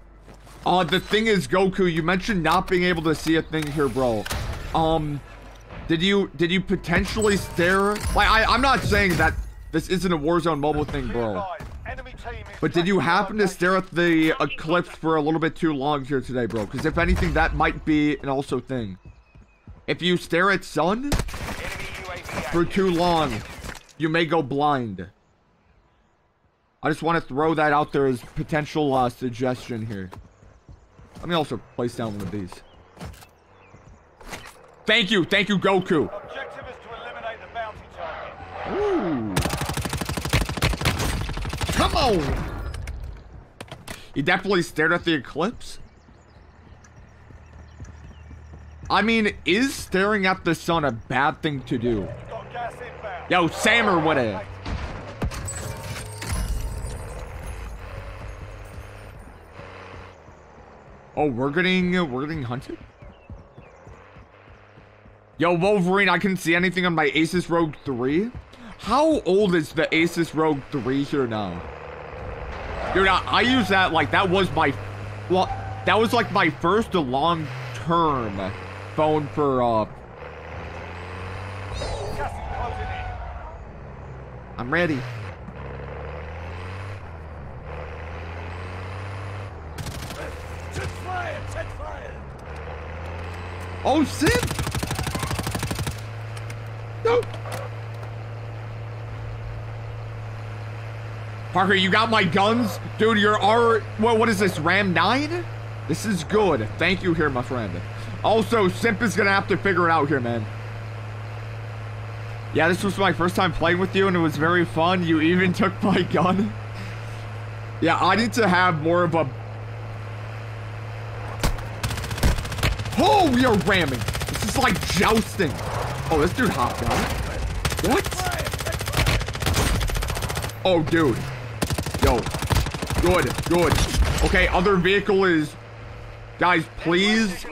A: Uh, the thing is, Goku, you mentioned not being able to see a thing here, bro. Um, did you did you potentially stare? Like, I I'm not saying that this isn't a Warzone mobile thing, bro. But did you happen to stare at the eclipse for a little bit too long here today, bro? Because if anything, that might be an also thing. If you stare at sun for too long, you may go blind. I just want to throw that out there as potential uh, suggestion here. Let me also place down one of these. Thank you, thank you, Goku.
B: Objective is to eliminate the bounty target.
A: Ooh. Come on! He definitely stared at the eclipse. I mean, is staring at the sun a bad thing to do? Yo, Sammer with it. Oh, we're getting we're getting hunted. Yo, Wolverine, I can see anything on my Asus ROG 3. How old is the Asus ROG 3 here now? Dude, I, I use that like that was my well, that was like my first long-term phone for uh
B: Gas is closing in.
A: I'm ready.
D: Check fire! Check fire!
A: Oh, Sim! No. Parker, you got my guns? Dude, you're R... What, what is this, Ram 9? This is good. Thank you here, my friend. Also, Simp is gonna have to figure it out here, man. Yeah, this was my first time playing with you, and it was very fun. You even *laughs* took my gun. Yeah, I need to have more of a... Oh, we are ramming. This is like jousting. Oh, this dude hopped out. What? Oh, dude. Yo. Good, good. Okay, other vehicle is... Guys, please,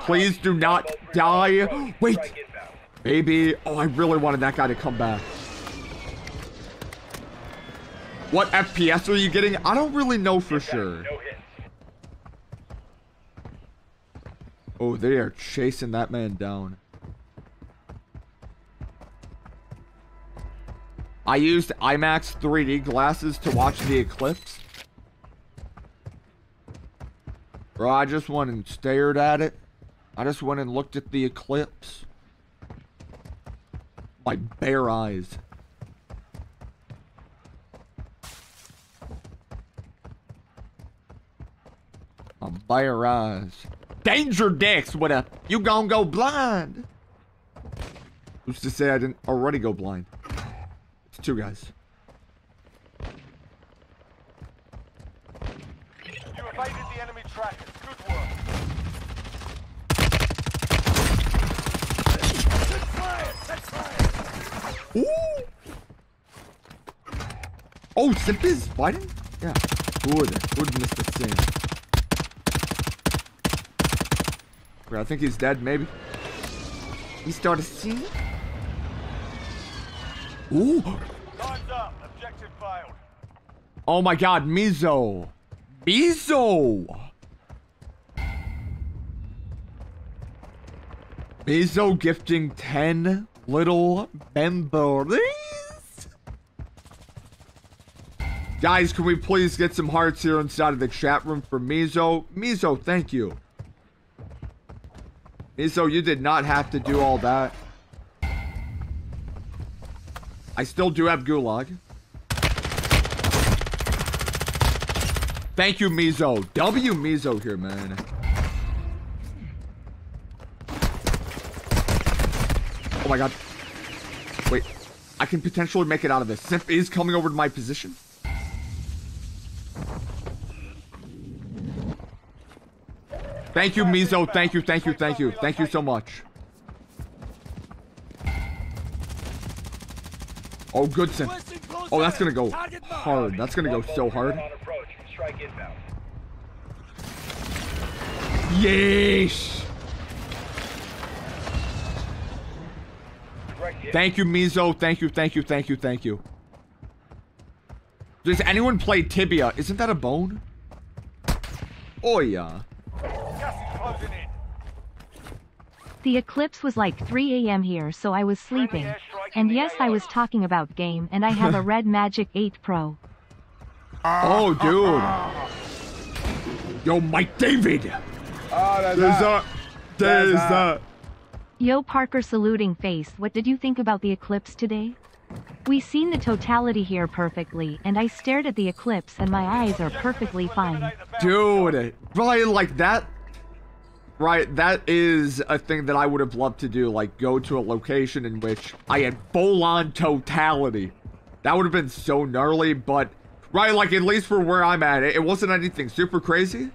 A: please do not die. Wait. Maybe. Oh, I really wanted that guy to come back. What FPS are you getting? I don't really know for sure. Oh, they are chasing that man down. I used IMAX 3D glasses to watch the eclipse. Bro, I just went and stared at it. I just went and looked at the eclipse. My bare eyes. My bare eyes. Danger Dicks, what up? You gon' go blind. Who's to say I didn't already go blind? It's two guys.
B: You evaded the enemy trackers. Good work.
A: Ooh. Oh, Simp is fighting? Yeah. Who would Who would miss the? I think he's dead, maybe. He started seeing? Ooh.
B: Time's up. Objective failed.
A: Oh my god, Mizo. Mizo. Mizo gifting 10 little memories. Guys, can we please get some hearts here inside of the chat room for Mizo? Mizo, thank you. Mizo, you did not have to do all that. I still do have Gulag. Thank you, Mizo. W Mizo here, man. Oh my god. Wait. I can potentially make it out of this. Simp is coming over to my position. Thank you, Mizo. Thank you, thank you, thank you. Thank you so much. Oh, good Simp. Oh, that's gonna go hard. That's gonna go so hard. Yeesh.
C: Direct hit.
A: Thank you, Mizo. Thank you, thank you, thank you, thank you. Does anyone play Tibia? Isn't that a bone? Oh, yeah.
B: Gas is closing in.
F: The eclipse was like 3 a.m. here, so I was sleeping. And yes, I was talking about game, and I have a *laughs* Red Magic 8 Pro.
A: Oh, dude. Yo, Mike David.
G: Oh, that's
A: There's
G: hot.
A: a... There's
G: That's hot.
A: a...
F: Yo Parker saluting face, what did you think about the eclipse today? We seen the totality here perfectly, and I stared at the eclipse and my eyes are perfectly fine.
A: Dude. Right, like that... Right, that is a thing that I would have loved to do. Like, go to a location in which I had full-on totality. That would have been so gnarly, but... Right, like, at least for where I'm at, it wasn't anything super crazy.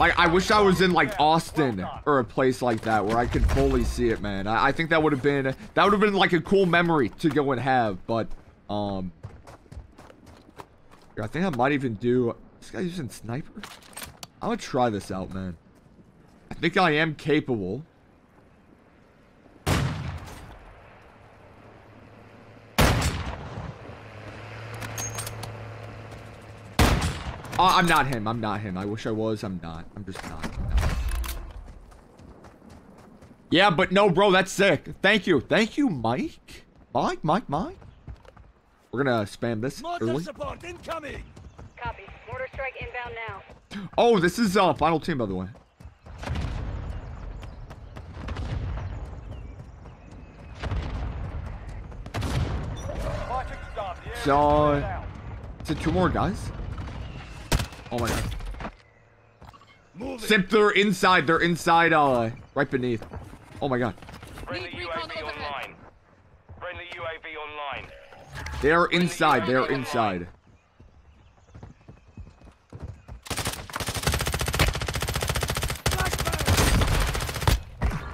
A: Like, I wish I was in, like, Austin or a place like that where I could fully see it, man. I, I think that would have been, that would have been, like, a cool memory to go and have, but, um... I think I might even do... This guy using sniper? I'm gonna try this out, man. I think I am capable. Uh, I'm not him. I'm not him. I wish I was. I'm not. I'm just not. I'm not. Yeah, but no, bro. That's sick. Thank you. Thank you, Mike. Mike, Mike, Mike. We're gonna spam this early.
D: support incoming!
E: Copy. Mortar strike inbound now.
A: Oh, this is uh final team, by the way.
B: Fighting's done. The area's
A: So-
B: cleared out.
A: Is it two more guys? Oh my god.
D: Move it!
A: They're inside. They're inside, uh, right beneath. Oh my god.
C: Friendly UAV online. Friendly UAV online.
A: They are inside. They are inside.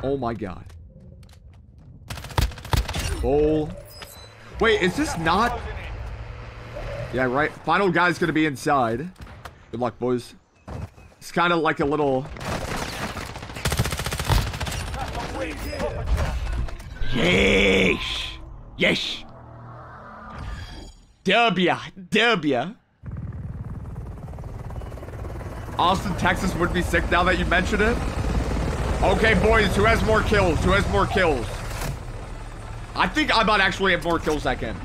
A: Oh my god. Oh. Wait, is this not? Yeah, right. Final guy's gonna be inside. Good luck, boys. It's kind of like a little.
B: That's a win.
A: Yes. Yes. W. W. Austin, Texas would be sick now that you mention it. Okay, boys, who has more kills? Who has more kills? I think I might actually have more kills than him.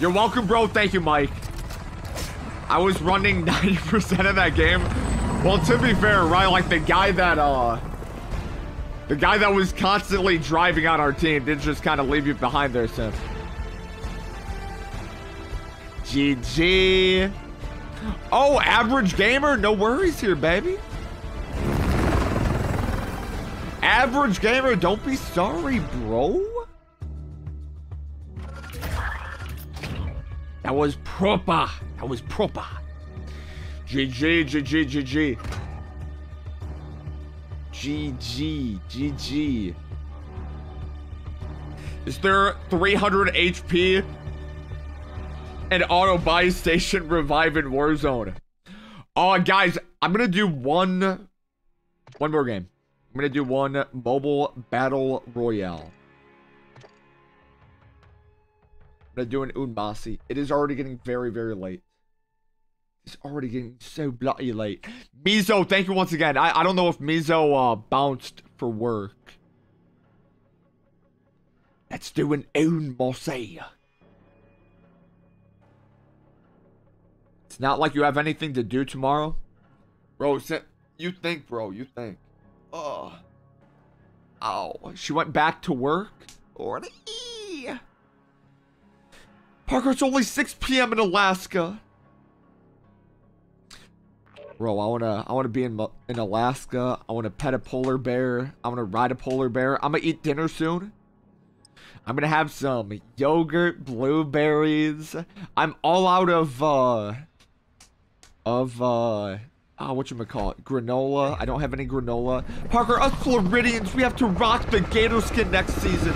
A: You're welcome, bro. Thank you, Mike. I was running *laughs* 90% of that game. Well, to be fair, right, like the guy that, uh, the guy that was constantly driving on our team did just kind of leave you behind there, Sim. GG. Oh, average gamer, no worries here, baby. Average gamer, don't be sorry, bro. That was proper. That was proper. GG, GG, GG. GG, GG. Is there 300 HP and auto buy station revive in Warzone? Oh, guys, I'm gonna do one, one more game. I'm gonna do one mobile battle royale. I'm gonna do an Unmasi. It is already getting very, very late. It's already getting so bloody late. Mizo, thank you once again. I, I don't know if Mizo uh, bounced for work. Let's do an Unmasi. It's not like you have anything to do tomorrow. Bro, you think, bro, you think. Oh. Oh, she went back to work? Or Parker, it's only 6 p.m. in Alaska. Bro, I wanna, I wanna be in in Alaska. I wanna pet a polar bear. I wanna ride a polar bear. I'm gonna eat dinner soon. I'm gonna have some yogurt, blueberries. I'm all out of, uh, of, uh, Ah, what you gonna call it? Granola. I don't have any granola. Parker, us Floridians, we have to rock the Gator skin next season.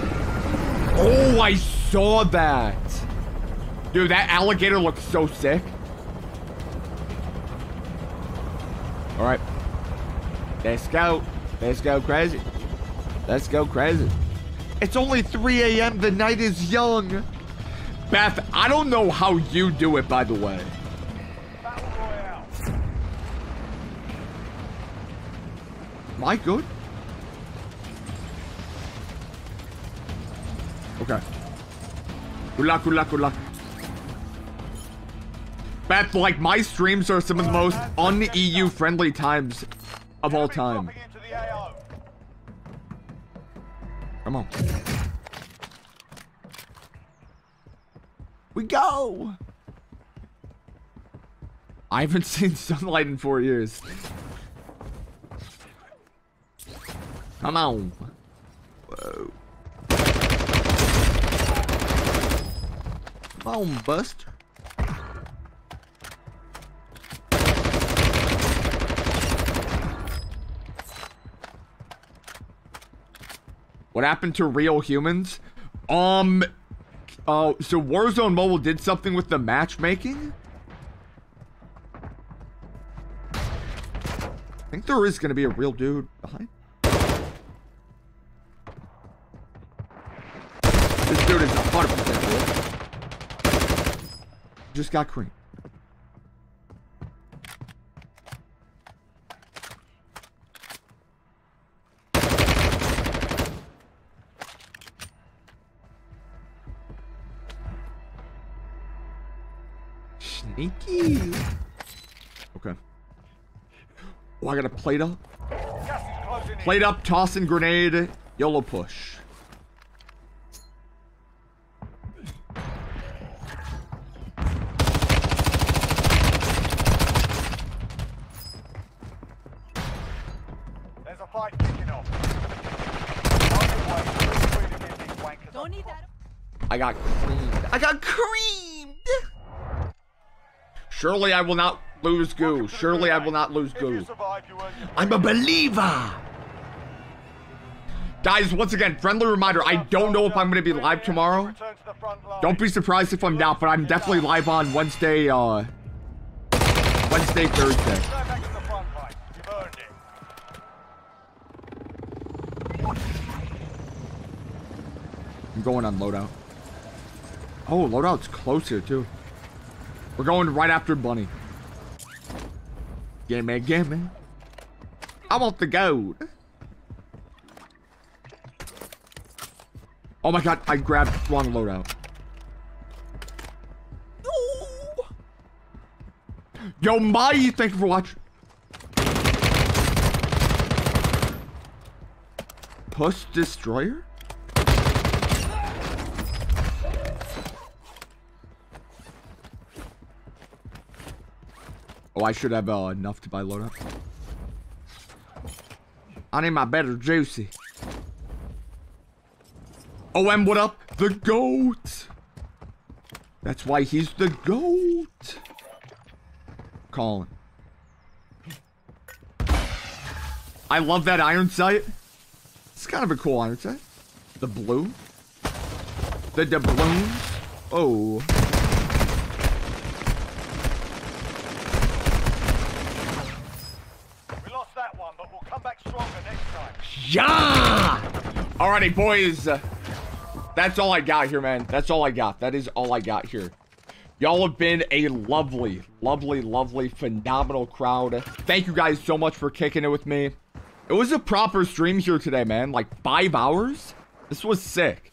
A: Oh, I saw that. Dude, that alligator looks so sick. All right. Let's go. Let's go crazy. Let's go crazy. It's only 3 a.m. The night is young. Beth, I don't know how you do it, by the way. Am I good? Okay. Good luck, good luck, good luck. Beth, like, my streams are some of the most un-EU friendly times of all time. Come on. We go! I haven't *laughs* seen sunlight in four years. Come on. Whoa. Come on, Buster. What happened to real humans? Um, uh, so Warzone Mobile did something with the matchmaking? I think there is going to be a real dude behind. This dude is a 100% real. Just got cream. Sneaky. Okay. Oh, I got a plate up. Plate up, tossing grenade, YOLO push. There's a fight kicking off. I got creamed. I got creamed! Surely I will not lose goo. Surely I will not lose goo. I'm a believer! Guys, once again, friendly reminder, I don't know if I'm going to be live tomorrow. Don't be surprised if I'm not, but I'm definitely live on Wednesday, uh... Wednesday, Thursday. I'm going on loadout. Oh, loadout's close here, too. We're going right after Bunny. Game man, game man. I want the gold. Oh my god, I grabbed wrong loadout. Yo, Mai, thank you for watching. Push Destroyer? Oh, I should have uh, enough to buy load up. I need my better juicy. Oh, and what up? The GOAT! That's why he's the GOAT! Colin. I love that iron sight. It's kind of a cool iron sight. The blue. The doubloons. Oh.
B: We lost that one, but we'll come back stronger next time.
A: Yeah! Alrighty, boys. That's all I got here, man. That's all I got. That is all I got here. Y'all have been a lovely, lovely, lovely, phenomenal crowd. Thank you guys so much for kicking it with me. It was a proper stream here today, man. Like five hours? This was sick.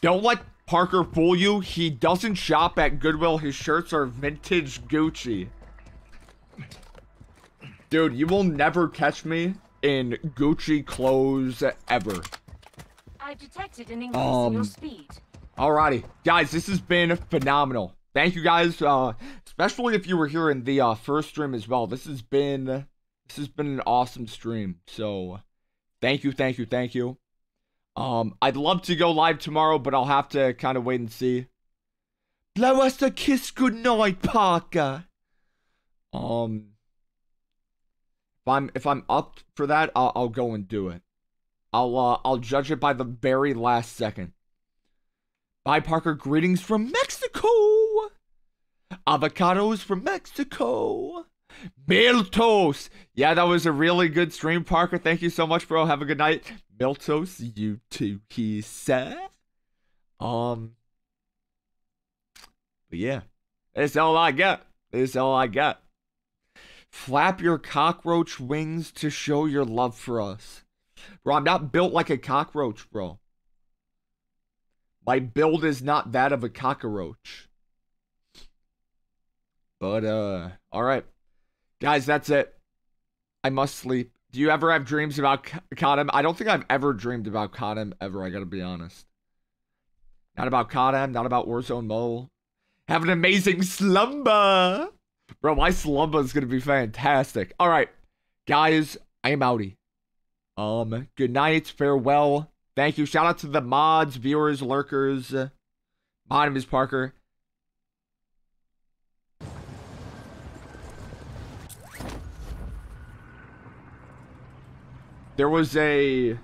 A: Don't let Parker fool you. He doesn't shop at Goodwill. His shirts are vintage Gucci. Dude, you will never catch me in Gucci clothes ever.
G: I've detected an increase in
A: Um,
G: your speed.
A: Alrighty, guys, this has been phenomenal. Thank you guys, uh, especially if you were here in the uh, first stream as well. This has been this has been an awesome stream. So, thank you, thank you, thank you. Um, I'd love to go live tomorrow, but I'll have to kind of wait and see. Blow us a kiss goodnight, Parker. Um, if I'm if I'm up for that, I'll, I'll go and do it. I'll uh, I'll judge it by the very last second. Bye, Parker. Greetings from Mexico. Avocados from Mexico. Miltos. Yeah, that was a really good stream, Parker. Thank you so much, bro. Have a good night. Miltos, you too, he said. Um. But yeah, that's all I got. That's all I got. Flap your cockroach wings to show your love for us. Bro, I'm not built like a cockroach, bro. My build is not that of a cockroach. But, uh, alright. Guys, that's it. I must sleep. Do you ever have dreams about K- Katem? I don't think I've ever dreamed about Katem ever, I gotta be honest. Not about Katem, not about Warzone Mobile. Have an amazing slumber! Bro, my slumber is gonna be fantastic. Alright, guys, I am outie. Um, good night, farewell. Thank you. Shout out to the mods, viewers, lurkers. My name is Parker. There was a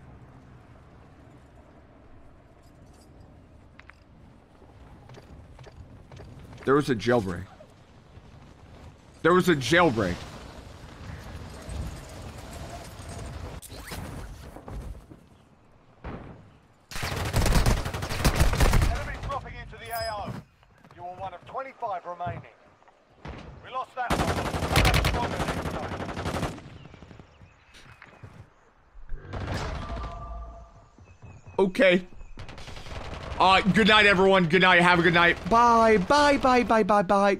A: There was a jailbreak. There was a jailbreak.
B: Enemy dropping into the AO. You are one of 25 remaining. We lost that one. Come back stronger next time.
A: Okay. Uh, good night, everyone. Good night. Have a good night. Bye. Bye. Bye. Bye. Bye. Bye.